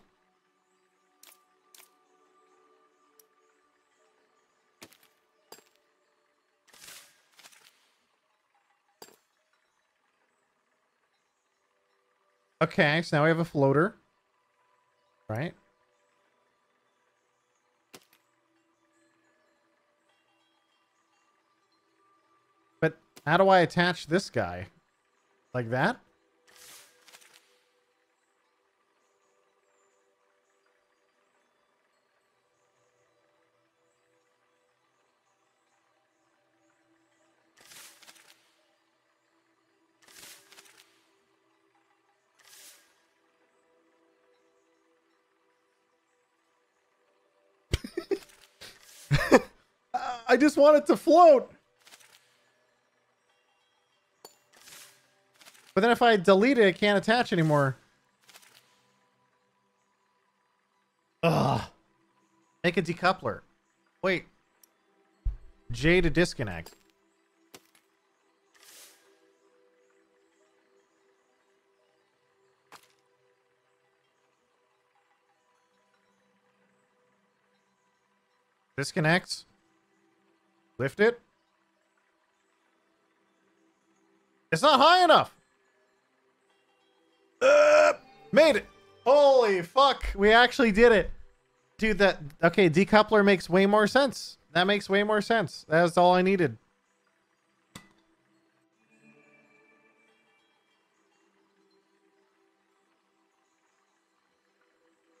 Okay, so now we have a floater. Right? But how do I attach this guy? Like that? Just want it to float. But then if I delete it, it can't attach anymore. Ugh. Make a decoupler. Wait. J to disconnect. Disconnects. Lift it. It's not high enough. Uh, made it. Holy fuck. We actually did it. Dude, that... Okay, decoupler makes way more sense. That makes way more sense. That's all I needed.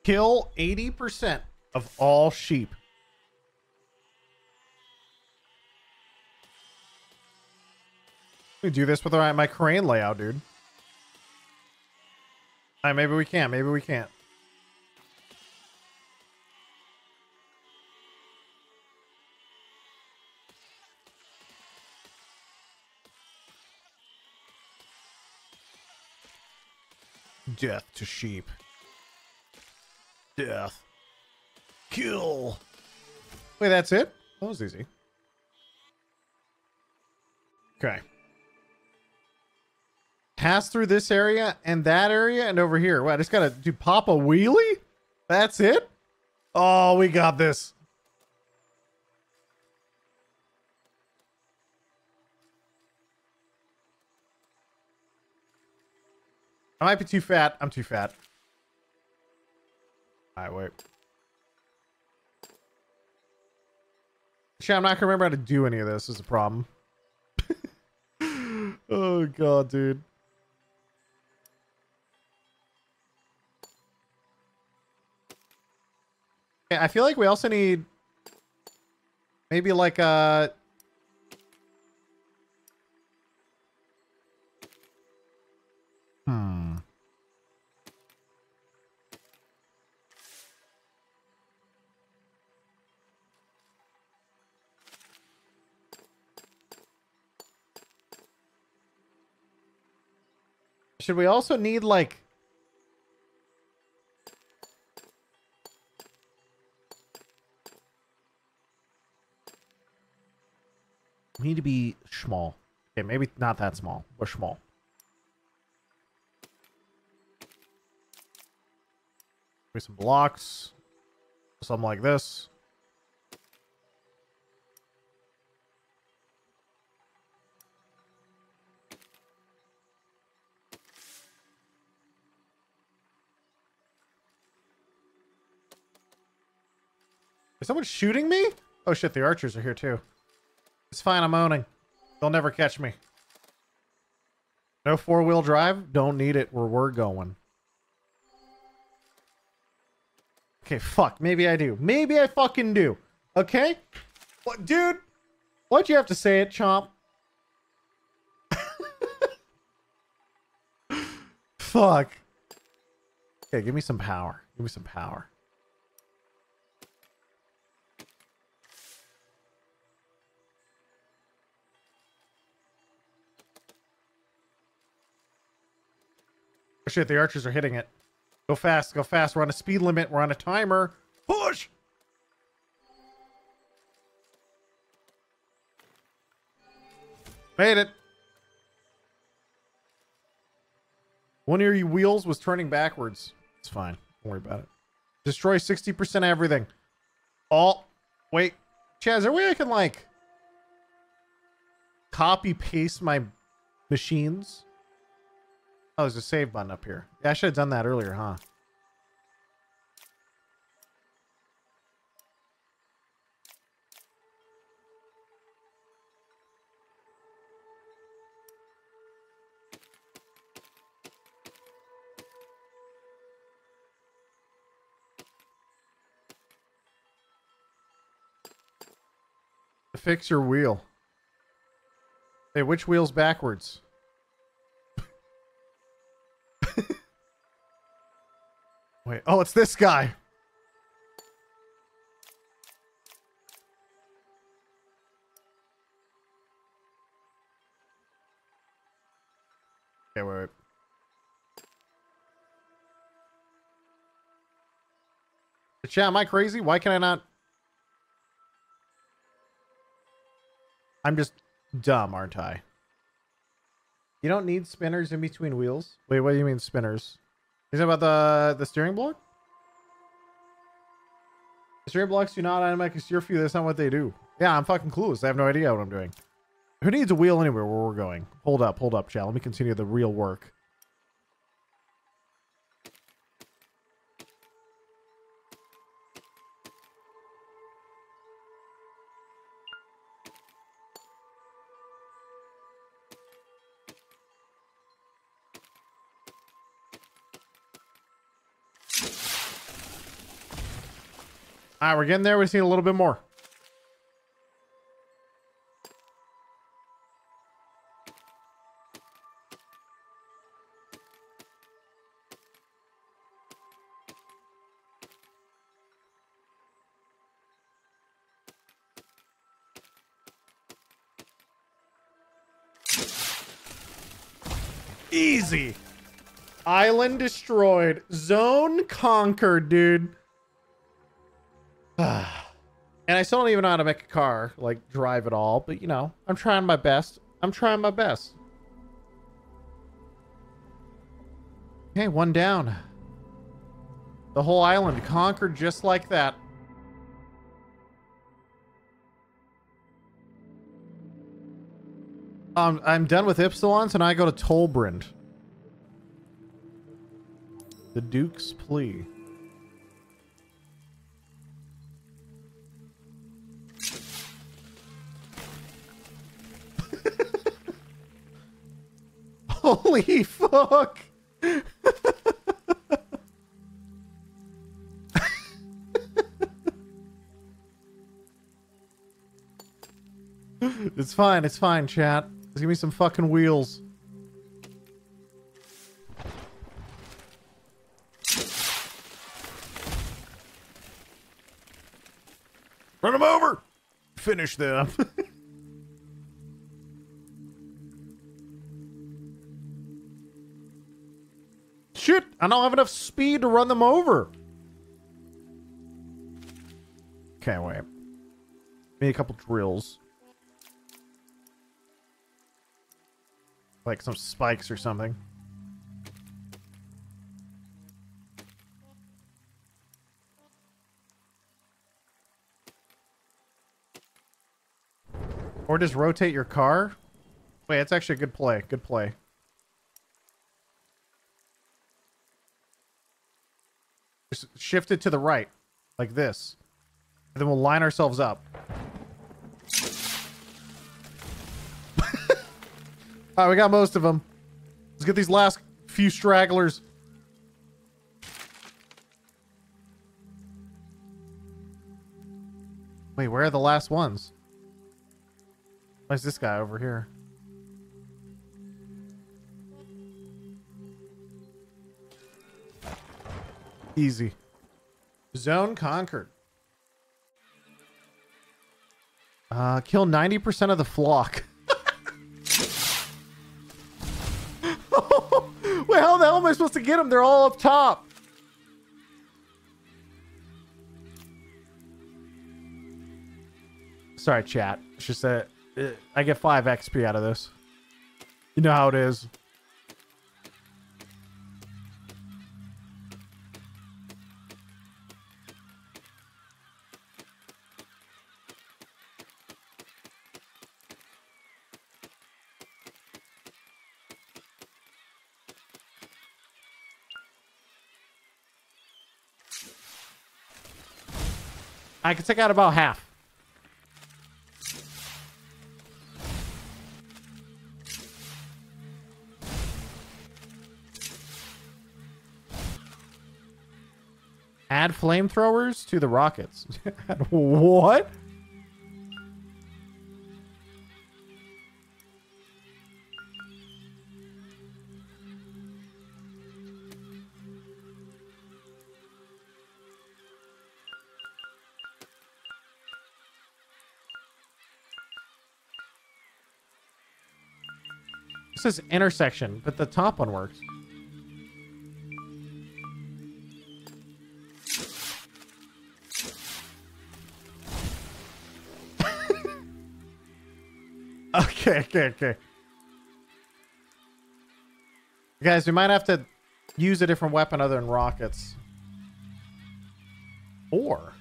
Kill 80% of all sheep. We do this with my crane layout, dude. All right, maybe we can't. Maybe we can't. Death to sheep. Death. Kill. Wait, that's it? That was easy. Okay. Pass through this area and that area and over here. What? I just gotta do pop a wheelie? That's it? Oh, we got this. I might be too fat. I'm too fat. Alright, wait. Shit, I'm not gonna remember how to do any of this is the problem. <laughs> oh god, dude. I feel like we also need maybe like a Hmm. Should we also need like need to be small. Okay, maybe not that small, but small. Maybe some blocks. Something like this. Is someone shooting me? Oh shit, the archers are here too. It's fine, I'm owning. They'll never catch me. No four-wheel drive? Don't need it where we're going. Okay, fuck. Maybe I do. Maybe I fucking do. Okay? What, dude? Why'd you have to say it, Chomp? <laughs> fuck. Okay, give me some power. Give me some power. Oh shit, the archers are hitting it. Go fast, go fast. We're on a speed limit. We're on a timer. Push! Made it. One of your wheels was turning backwards. It's fine. Don't worry about it. Destroy 60% of everything. All. wait. Chaz, is there a way I can, like, copy paste my machines? Oh, there's a save button up here. Yeah, I should have done that earlier, huh? Fix your wheel. Hey, which wheel's backwards? Wait, oh, it's this guy. Okay, wait, wait. Chat, am I crazy? Why can I not? I'm just dumb, aren't I? You don't need spinners in between wheels? Wait, what do you mean spinners? Is it about the the steering block? The steering blocks do not automatically steer for you. That's not what they do. Yeah, I'm fucking clueless. I have no idea what I'm doing. Who needs a wheel anywhere where we're going? Hold up, hold up, chat. Let me continue the real work. All right, we're getting there. We just need a little bit more. Easy. Island destroyed. Zone conquered, dude. <sighs> and I still don't even know how to make a car, like drive it all, but you know, I'm trying my best. I'm trying my best. Okay, one down. The whole island conquered just like that. Um, I'm done with Ipsilons and I go to Tolbrand. The Duke's plea. Holy fuck! it's fine, it's fine, chat. Just give me some fucking wheels. Run them over! Finish them. <laughs> I don't have enough speed to run them over. Okay, wait. Maybe a couple drills. Like some spikes or something. Or just rotate your car? Wait, that's actually a good play. Good play. Shift it to the right. Like this. And then we'll line ourselves up. <laughs> Alright, we got most of them. Let's get these last few stragglers. Wait, where are the last ones? Why is this guy over here? Easy. Zone conquered. Uh, kill 90% of the flock. <laughs> Wait, how the hell am I supposed to get them? They're all up top. Sorry, chat. It's just that uh, I get 5 XP out of this. You know how it is. I can take out about half. Add flamethrowers to the rockets. <laughs> what? Says intersection, but the top one works. <laughs> okay, okay, okay. Guys, we might have to use a different weapon other than rockets. Or...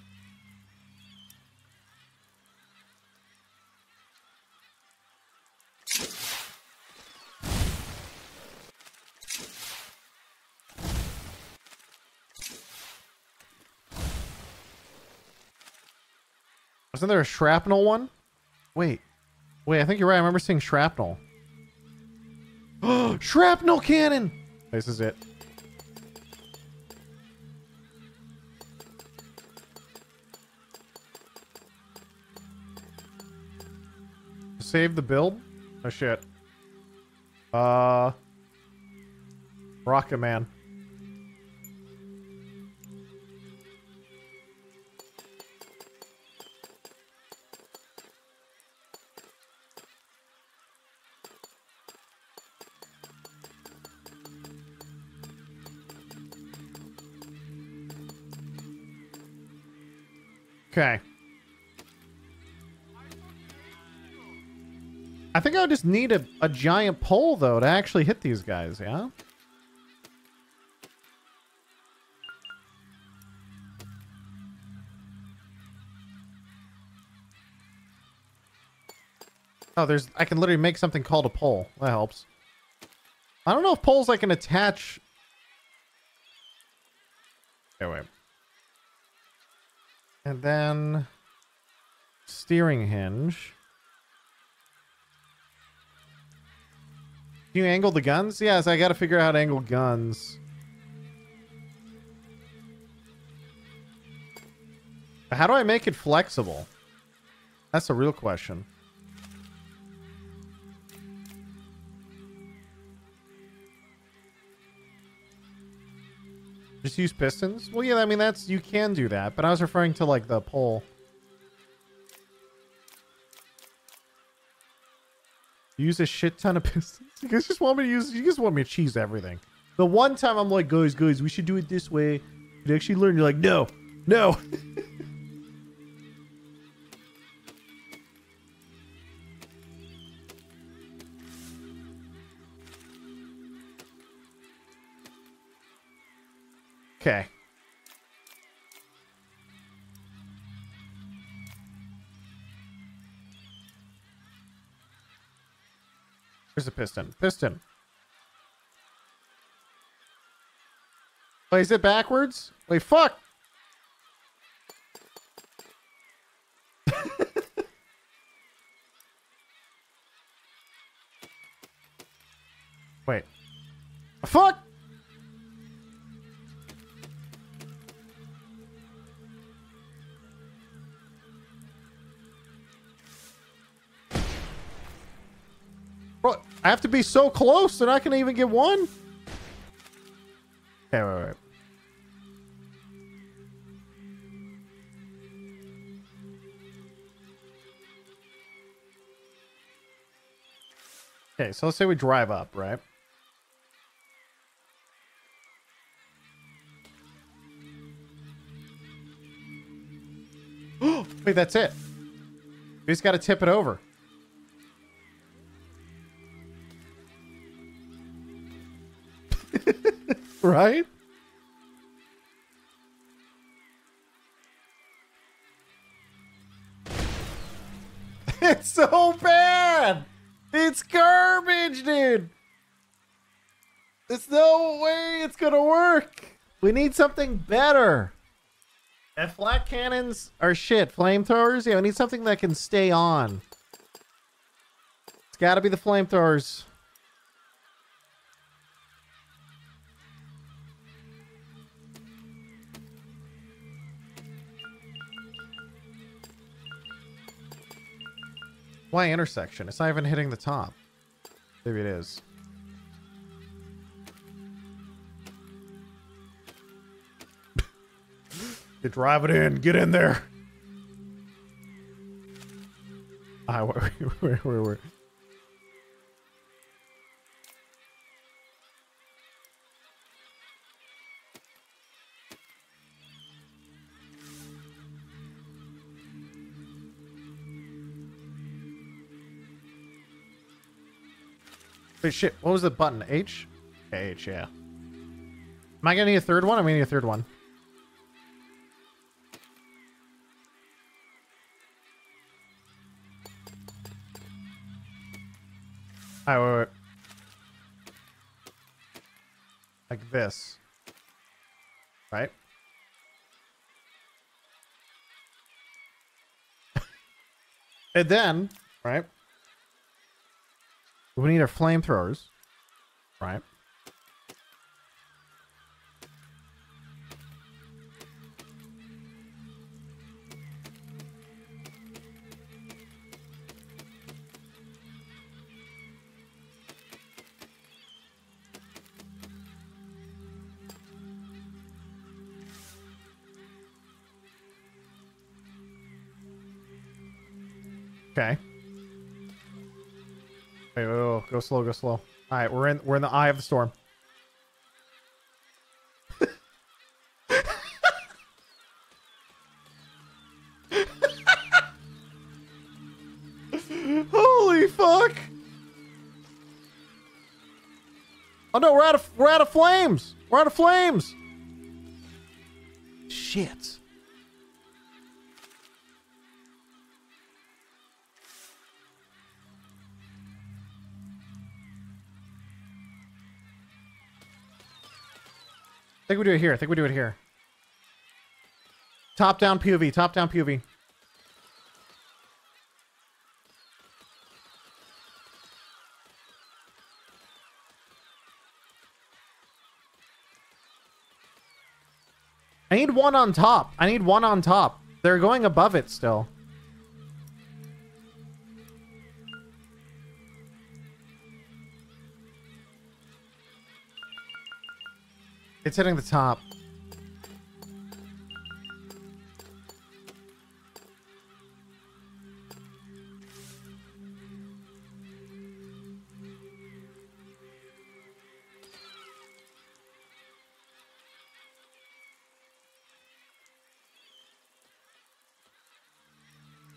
Wasn't there a shrapnel one? Wait. Wait, I think you're right. I remember seeing shrapnel. <gasps> shrapnel cannon! This is it. Save the build? Oh shit. Uh Rocket Man. Okay. I think I would just need a, a giant pole, though, to actually hit these guys, yeah? Oh, there's... I can literally make something called a pole. That helps. I don't know if poles I can attach... Okay, wait. And then... Steering hinge. Can you angle the guns? Yes, I gotta figure out how to angle guns. How do I make it flexible? That's a real question. Just use pistons? Well, yeah, I mean, that's... You can do that, but I was referring to, like, the pole. Use a shit ton of <laughs> pistons? You guys just want me to use... You just want me to cheese everything. The one time I'm like, guys, guys, we should do it this way. You actually learn. You're like, no, no. <laughs> Okay. Where's the piston? Piston. Is it backwards? Wait, fuck! I have to be so close. They're not going to even get one. Okay, wait, wait. Okay, so let's say we drive up, right? <gasps> Wait, that's it. We just got to tip it over. Right? <laughs> It's so bad. It's garbage, dude. There's no way it's gonna work. We need something better. And flat cannons are shit. Flamethrowers, yeah, we need something that can stay on. It's gotta be the flamethrowers. Why intersection? It's not even hitting the top. Maybe it is. you drive it in. Get in there. Ah, wait, wait, wait, wait, shit. What was the button? H? H, yeah. Am I gonna need a third one? I'm gonna need a third one. Alright, wait, wait. Like this. Right? <laughs> and then, right? We need our flamethrowers. Right. Okay. Wait, wait, wait, go slow, go slow. All right, we're in we're in the eye of the storm. <laughs> Holy fuck! Oh no, we're out of we're out of flames. We're out of flames. Shit. Think we do it here. I think we do it here. Top down POV. Top down POV. I need one on top. I need one on top. They're going above it still. It's hitting the top.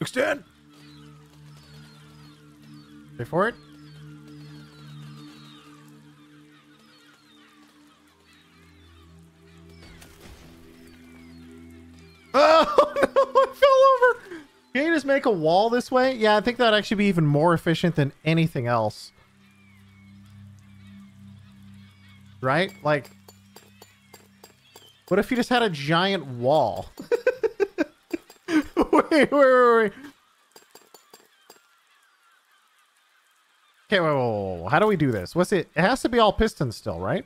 Extend. Wait for it. <laughs> Oh no, I fell over. Can you just make a wall this way? Yeah, I think that'd actually be even more efficient than anything else. Right? Like, what if you just had a giant wall? <laughs> wait, wait, wait, wait. Okay, wait, wait, wait, wait. How do we do this? What's it? It has to be all pistons still, right?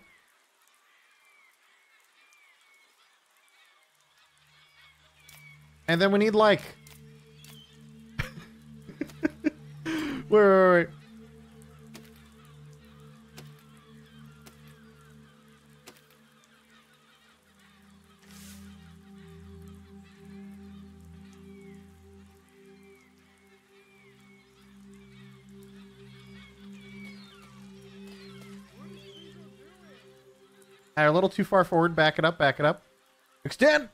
And then we need like. <laughs> wait, wait, wait. A little too far forward. Back it up, back it up. Extend!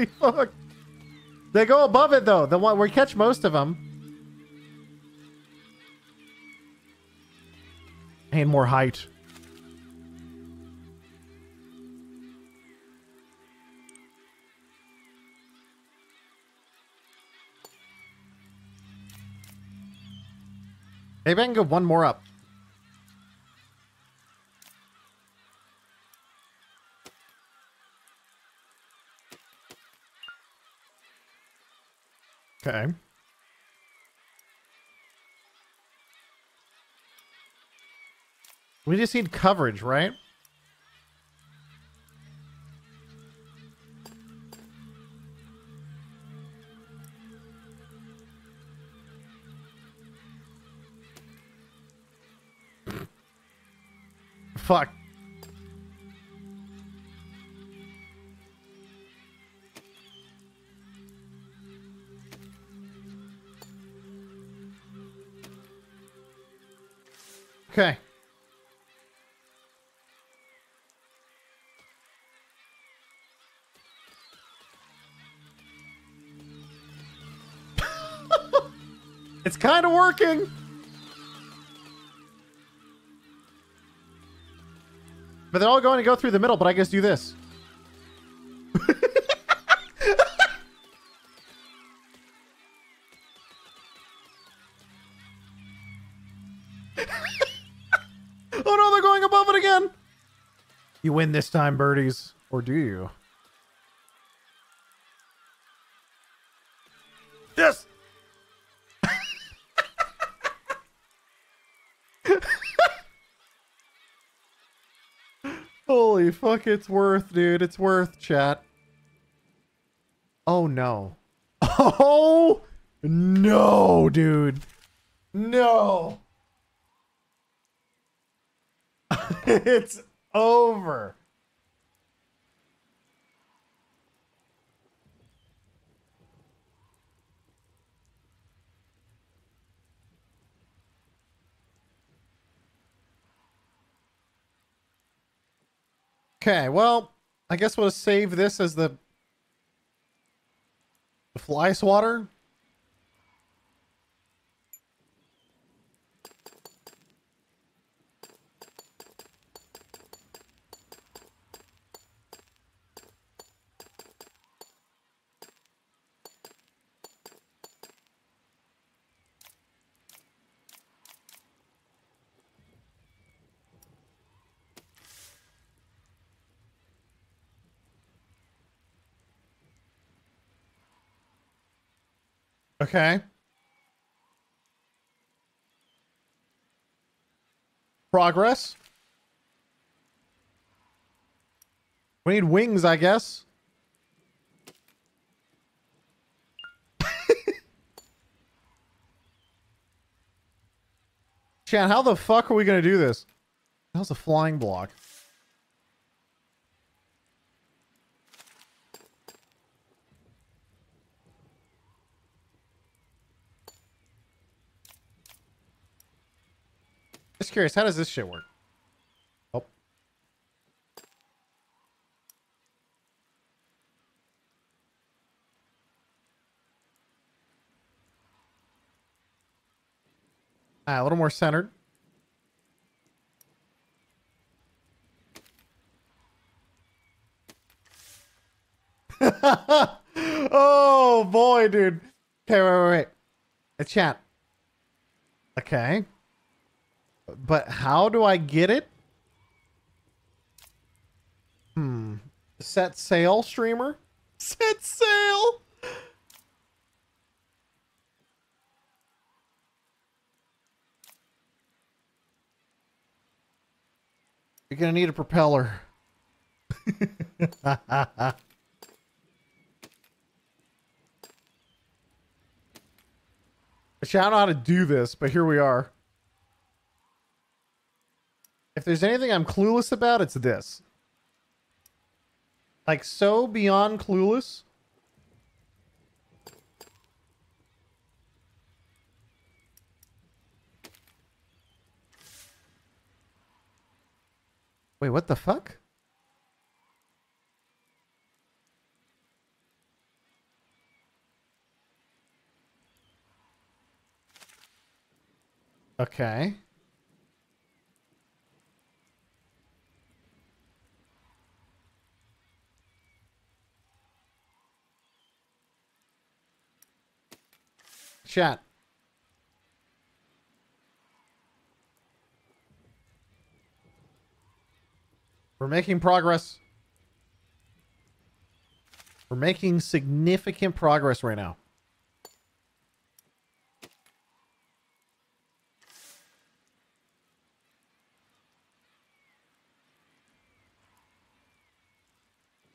Holy fuck. They go above it though. The one we catch most of them. And more height. Maybe I can go one more up. Okay. We just need coverage, right? Fuck. Okay. <laughs> it's kind of working. But they're all going to go through the middle, but I guess do this. Win this time, birdies. Or do you? Yes. <laughs> Holy fuck, it's worth, dude. It's worth, chat. Oh no. <laughs> Oh no, dude. No. <laughs> it's over. Okay, well, I guess we'll save this as the, the fly swatter. Okay. Progress. We need wings, I guess. <laughs> Chan, how the fuck are we gonna do this? How's a flying block? Just curious, how does this shit work? Oh. Ah, a little more centered. <laughs> oh boy, dude. Okay, wait, wait, wait. A chat. Okay. But how do I get it? Hmm. Set sail, streamer? <laughs> Set sail! You're gonna need a propeller. <laughs> I don't know how to do this, but here we are. If there's anything I'm clueless about, it's this. Like, so beyond clueless. Wait, what the fuck? Okay. Chat. We're making progress. We're making significant progress right now.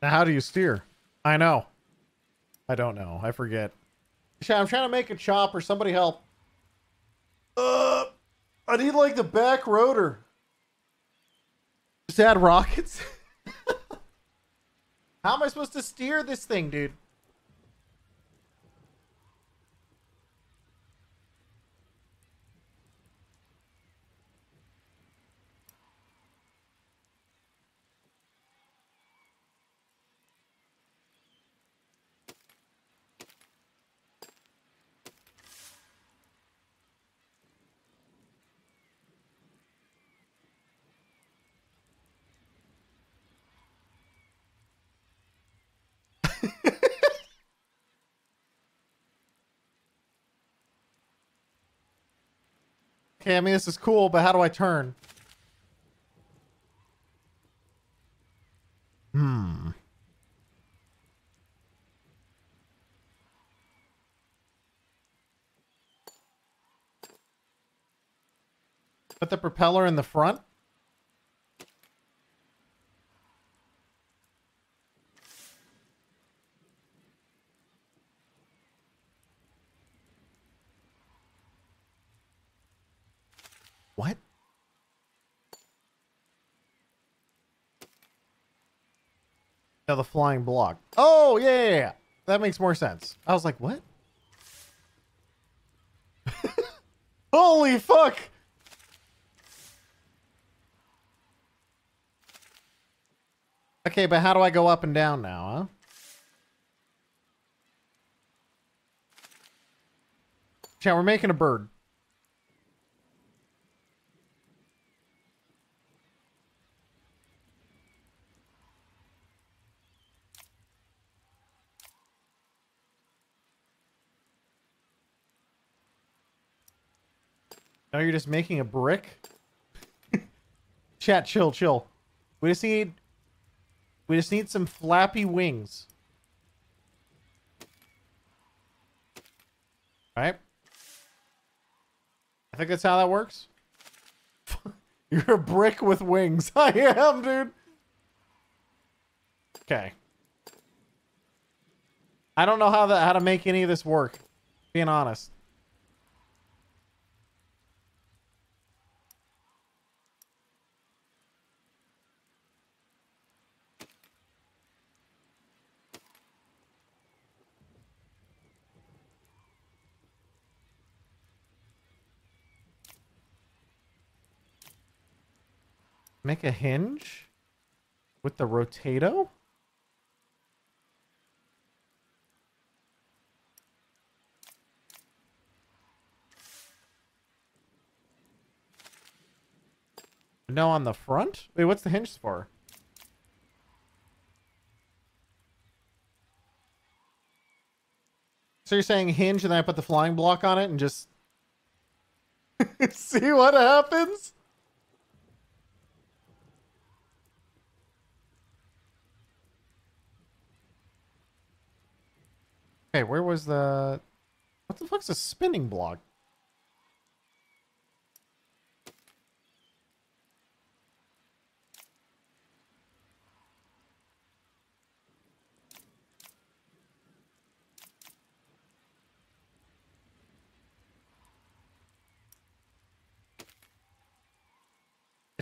Now, how do you steer? I know. I don't know. I forget. I'm trying to make a chopper. Somebody help. Uh, I need like the back rotor. Just add rockets. <laughs> How am I supposed to steer this thing, dude? Okay, I mean, this is cool, but how do I turn? Hmm. Put the propeller in the front? What? Now the flying block. Oh, yeah, yeah, yeah. That makes more sense. I was like, what? <laughs> Holy fuck! Okay, but how do I go up and down now, huh? Chat, we're making a bird. Now you're just making a brick? Chat, chill, chill. We just need... We just need some flappy wings. Right? I think that's how that works. <laughs> You're a brick with wings. <laughs> I am, dude. Okay. I don't know how that how to make any of this work. Being honest. Make a hinge with the rotato? No, on the front? Wait, what's the hinge for? So you're saying hinge and then I put the flying block on it and just <laughs> see what happens? Okay, where was the... What the fuck's a spinning block?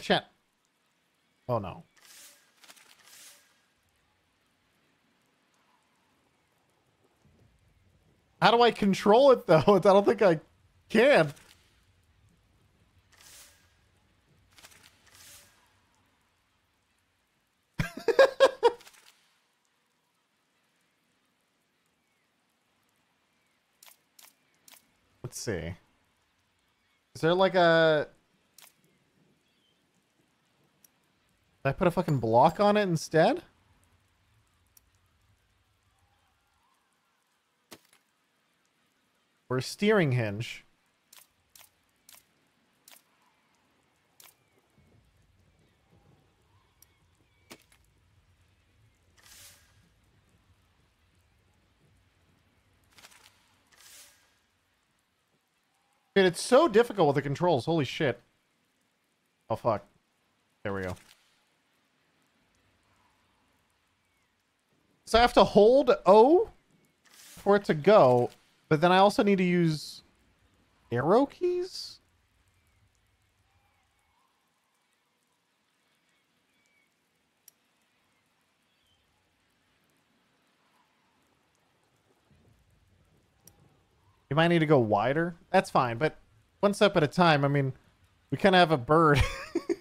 Chat. Oh no. How do I control it though? <laughs> I don't think I can. <laughs> Let's see. Is there like a... Did I put a fucking block on it instead? Or a steering hinge? Dude, it's so difficult with the controls. Holy shit. Oh, fuck. There we go. So I have to hold O for it to go, but then I also need to use arrow keys? You might need to go wider. That's fine, but one step at a time. I mean, we kind of have a bird. <laughs>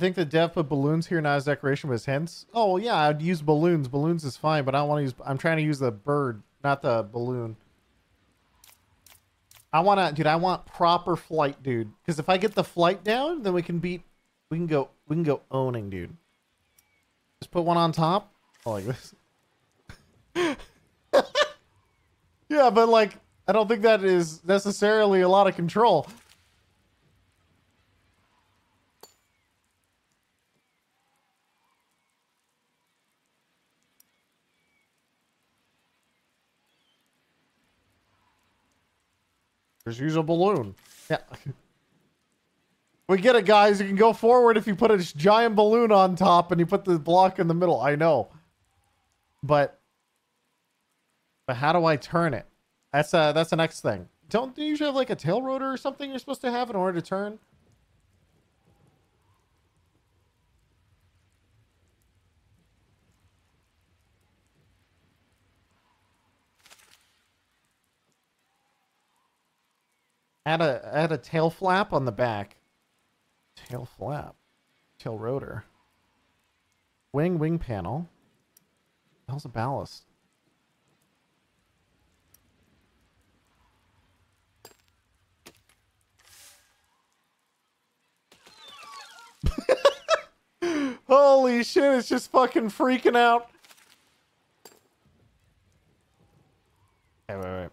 think the dev put balloons here not as decoration was hints. Oh yeah, I'd use balloons. Balloons is fine, but I don't want to use. I'm trying to use the bird, not the balloon. I want to, dude. I want proper flight, dude. Because if I get the flight down, then we can beat. We can go. We can go owning, dude. Just put one on top. Oh, like this. <laughs> yeah, but like, I don't think that is necessarily a lot of control. Just use a balloon. Yeah. We get it, guys. You can go forward if you put a giant balloon on top and you put the block in the middle. I know. But but how do I turn it? That's uh that's the next thing. Don't you usually have like a tail rotor or something you're supposed to have in order to turn? Add a add a tail flap on the back. Tail flap. Tail rotor. Wing wing panel. How's a ballast? <laughs> Holy shit, it's just fucking freaking out. Okay, wait, wait.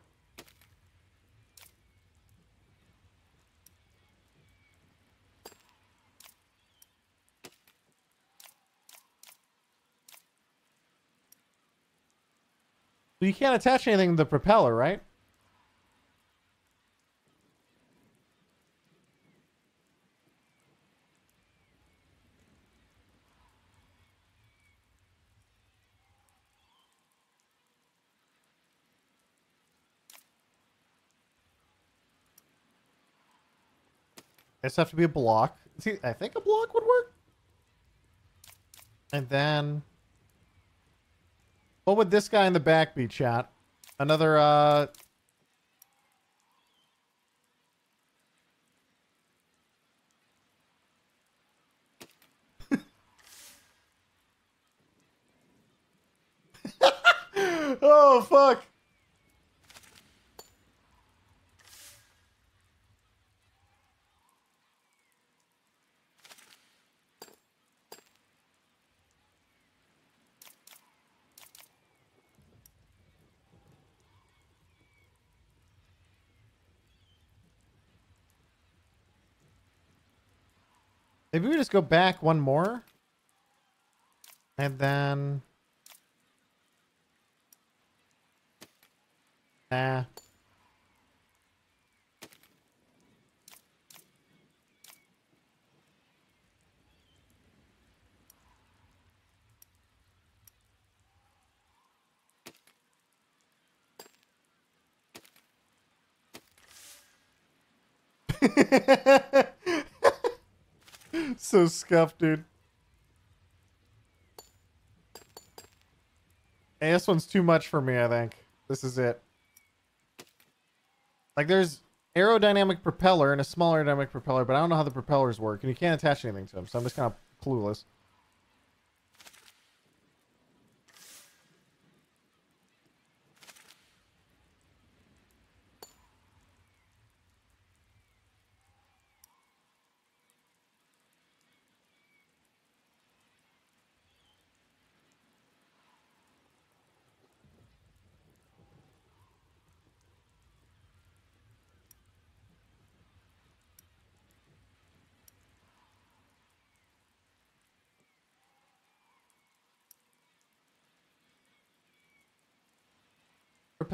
You can't attach anything to the propeller, right? It's have to be a block. See, I think a block would work. And then what would this guy in the back be, chat? Another uh <laughs> Oh fuck. Maybe we just go back one more. And then... Nah. <laughs> <laughs> so scuffed, dude. Hey, this one's too much for me, I think. This is it. Like, there's aerodynamic propeller and a small aerodynamic propeller, but I don't know how the propellers work, and you can't attach anything to them, so I'm just kind of clueless.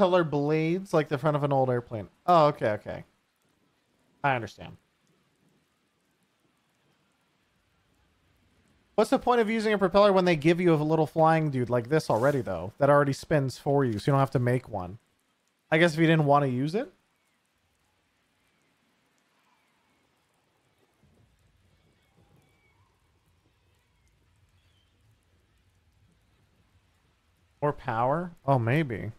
Propeller blades like the front of an old airplane. Oh, okay, okay. I understand. What's the point of using a propeller when they give you a little flying dude like this already, though? That already spins for you, so you don't have to make one. I guess if you didn't want to use it? More power? Oh, maybe.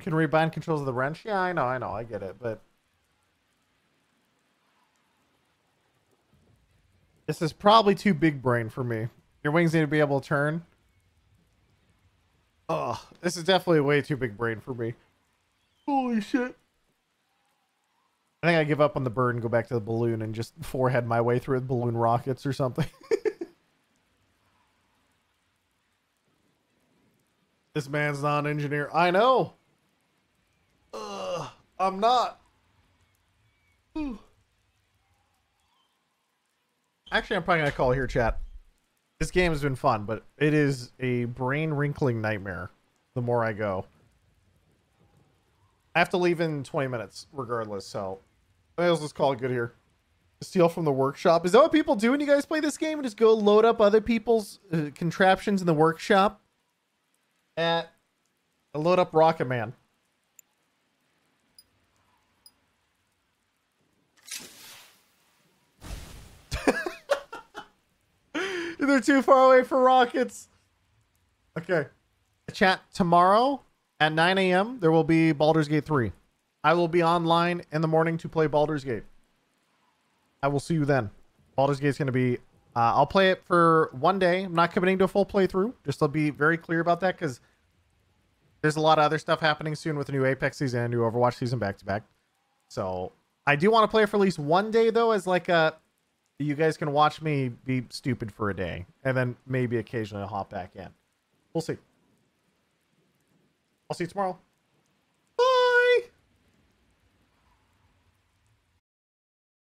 You can rebind controls of the wrench. Yeah, I know, I know, I get it, but this is probably too big brain for me. Your wings need to be able to turn. Oh, this is definitely way too big brain for me. Holy shit. I think I give up on the bird and go back to the balloon and just forehead my way through with balloon rockets or something. <laughs> this man's not an engineer. I know. I'm not. Actually, I'm probably gonna call here, chat. This game has been fun, but it is a brain wrinkling nightmare. The more I go, I have to leave in 20 minutes, regardless. So, let's just call it good here. Steal from the workshop. Is that what people do when you guys play this game? Just go load up other people's uh, contraptions in the workshop. At load up Rocket Man. They're too far away for rockets. Okay. Chat tomorrow at 9 a.m. There will be Baldur's Gate 3. I will be online in the morning to play Baldur's Gate. I will see you then. Baldur's Gate is going to be. Uh, I'll play it for one day. I'm not committing to a full playthrough. Just to be very clear about that because there's a lot of other stuff happening soon with the new Apex season and new Overwatch season back to back. So I do want to play for at least one day though, as like a You guys can watch me be stupid for a day, and then maybe occasionally I'll hop back in. We'll see. I'll see you tomorrow.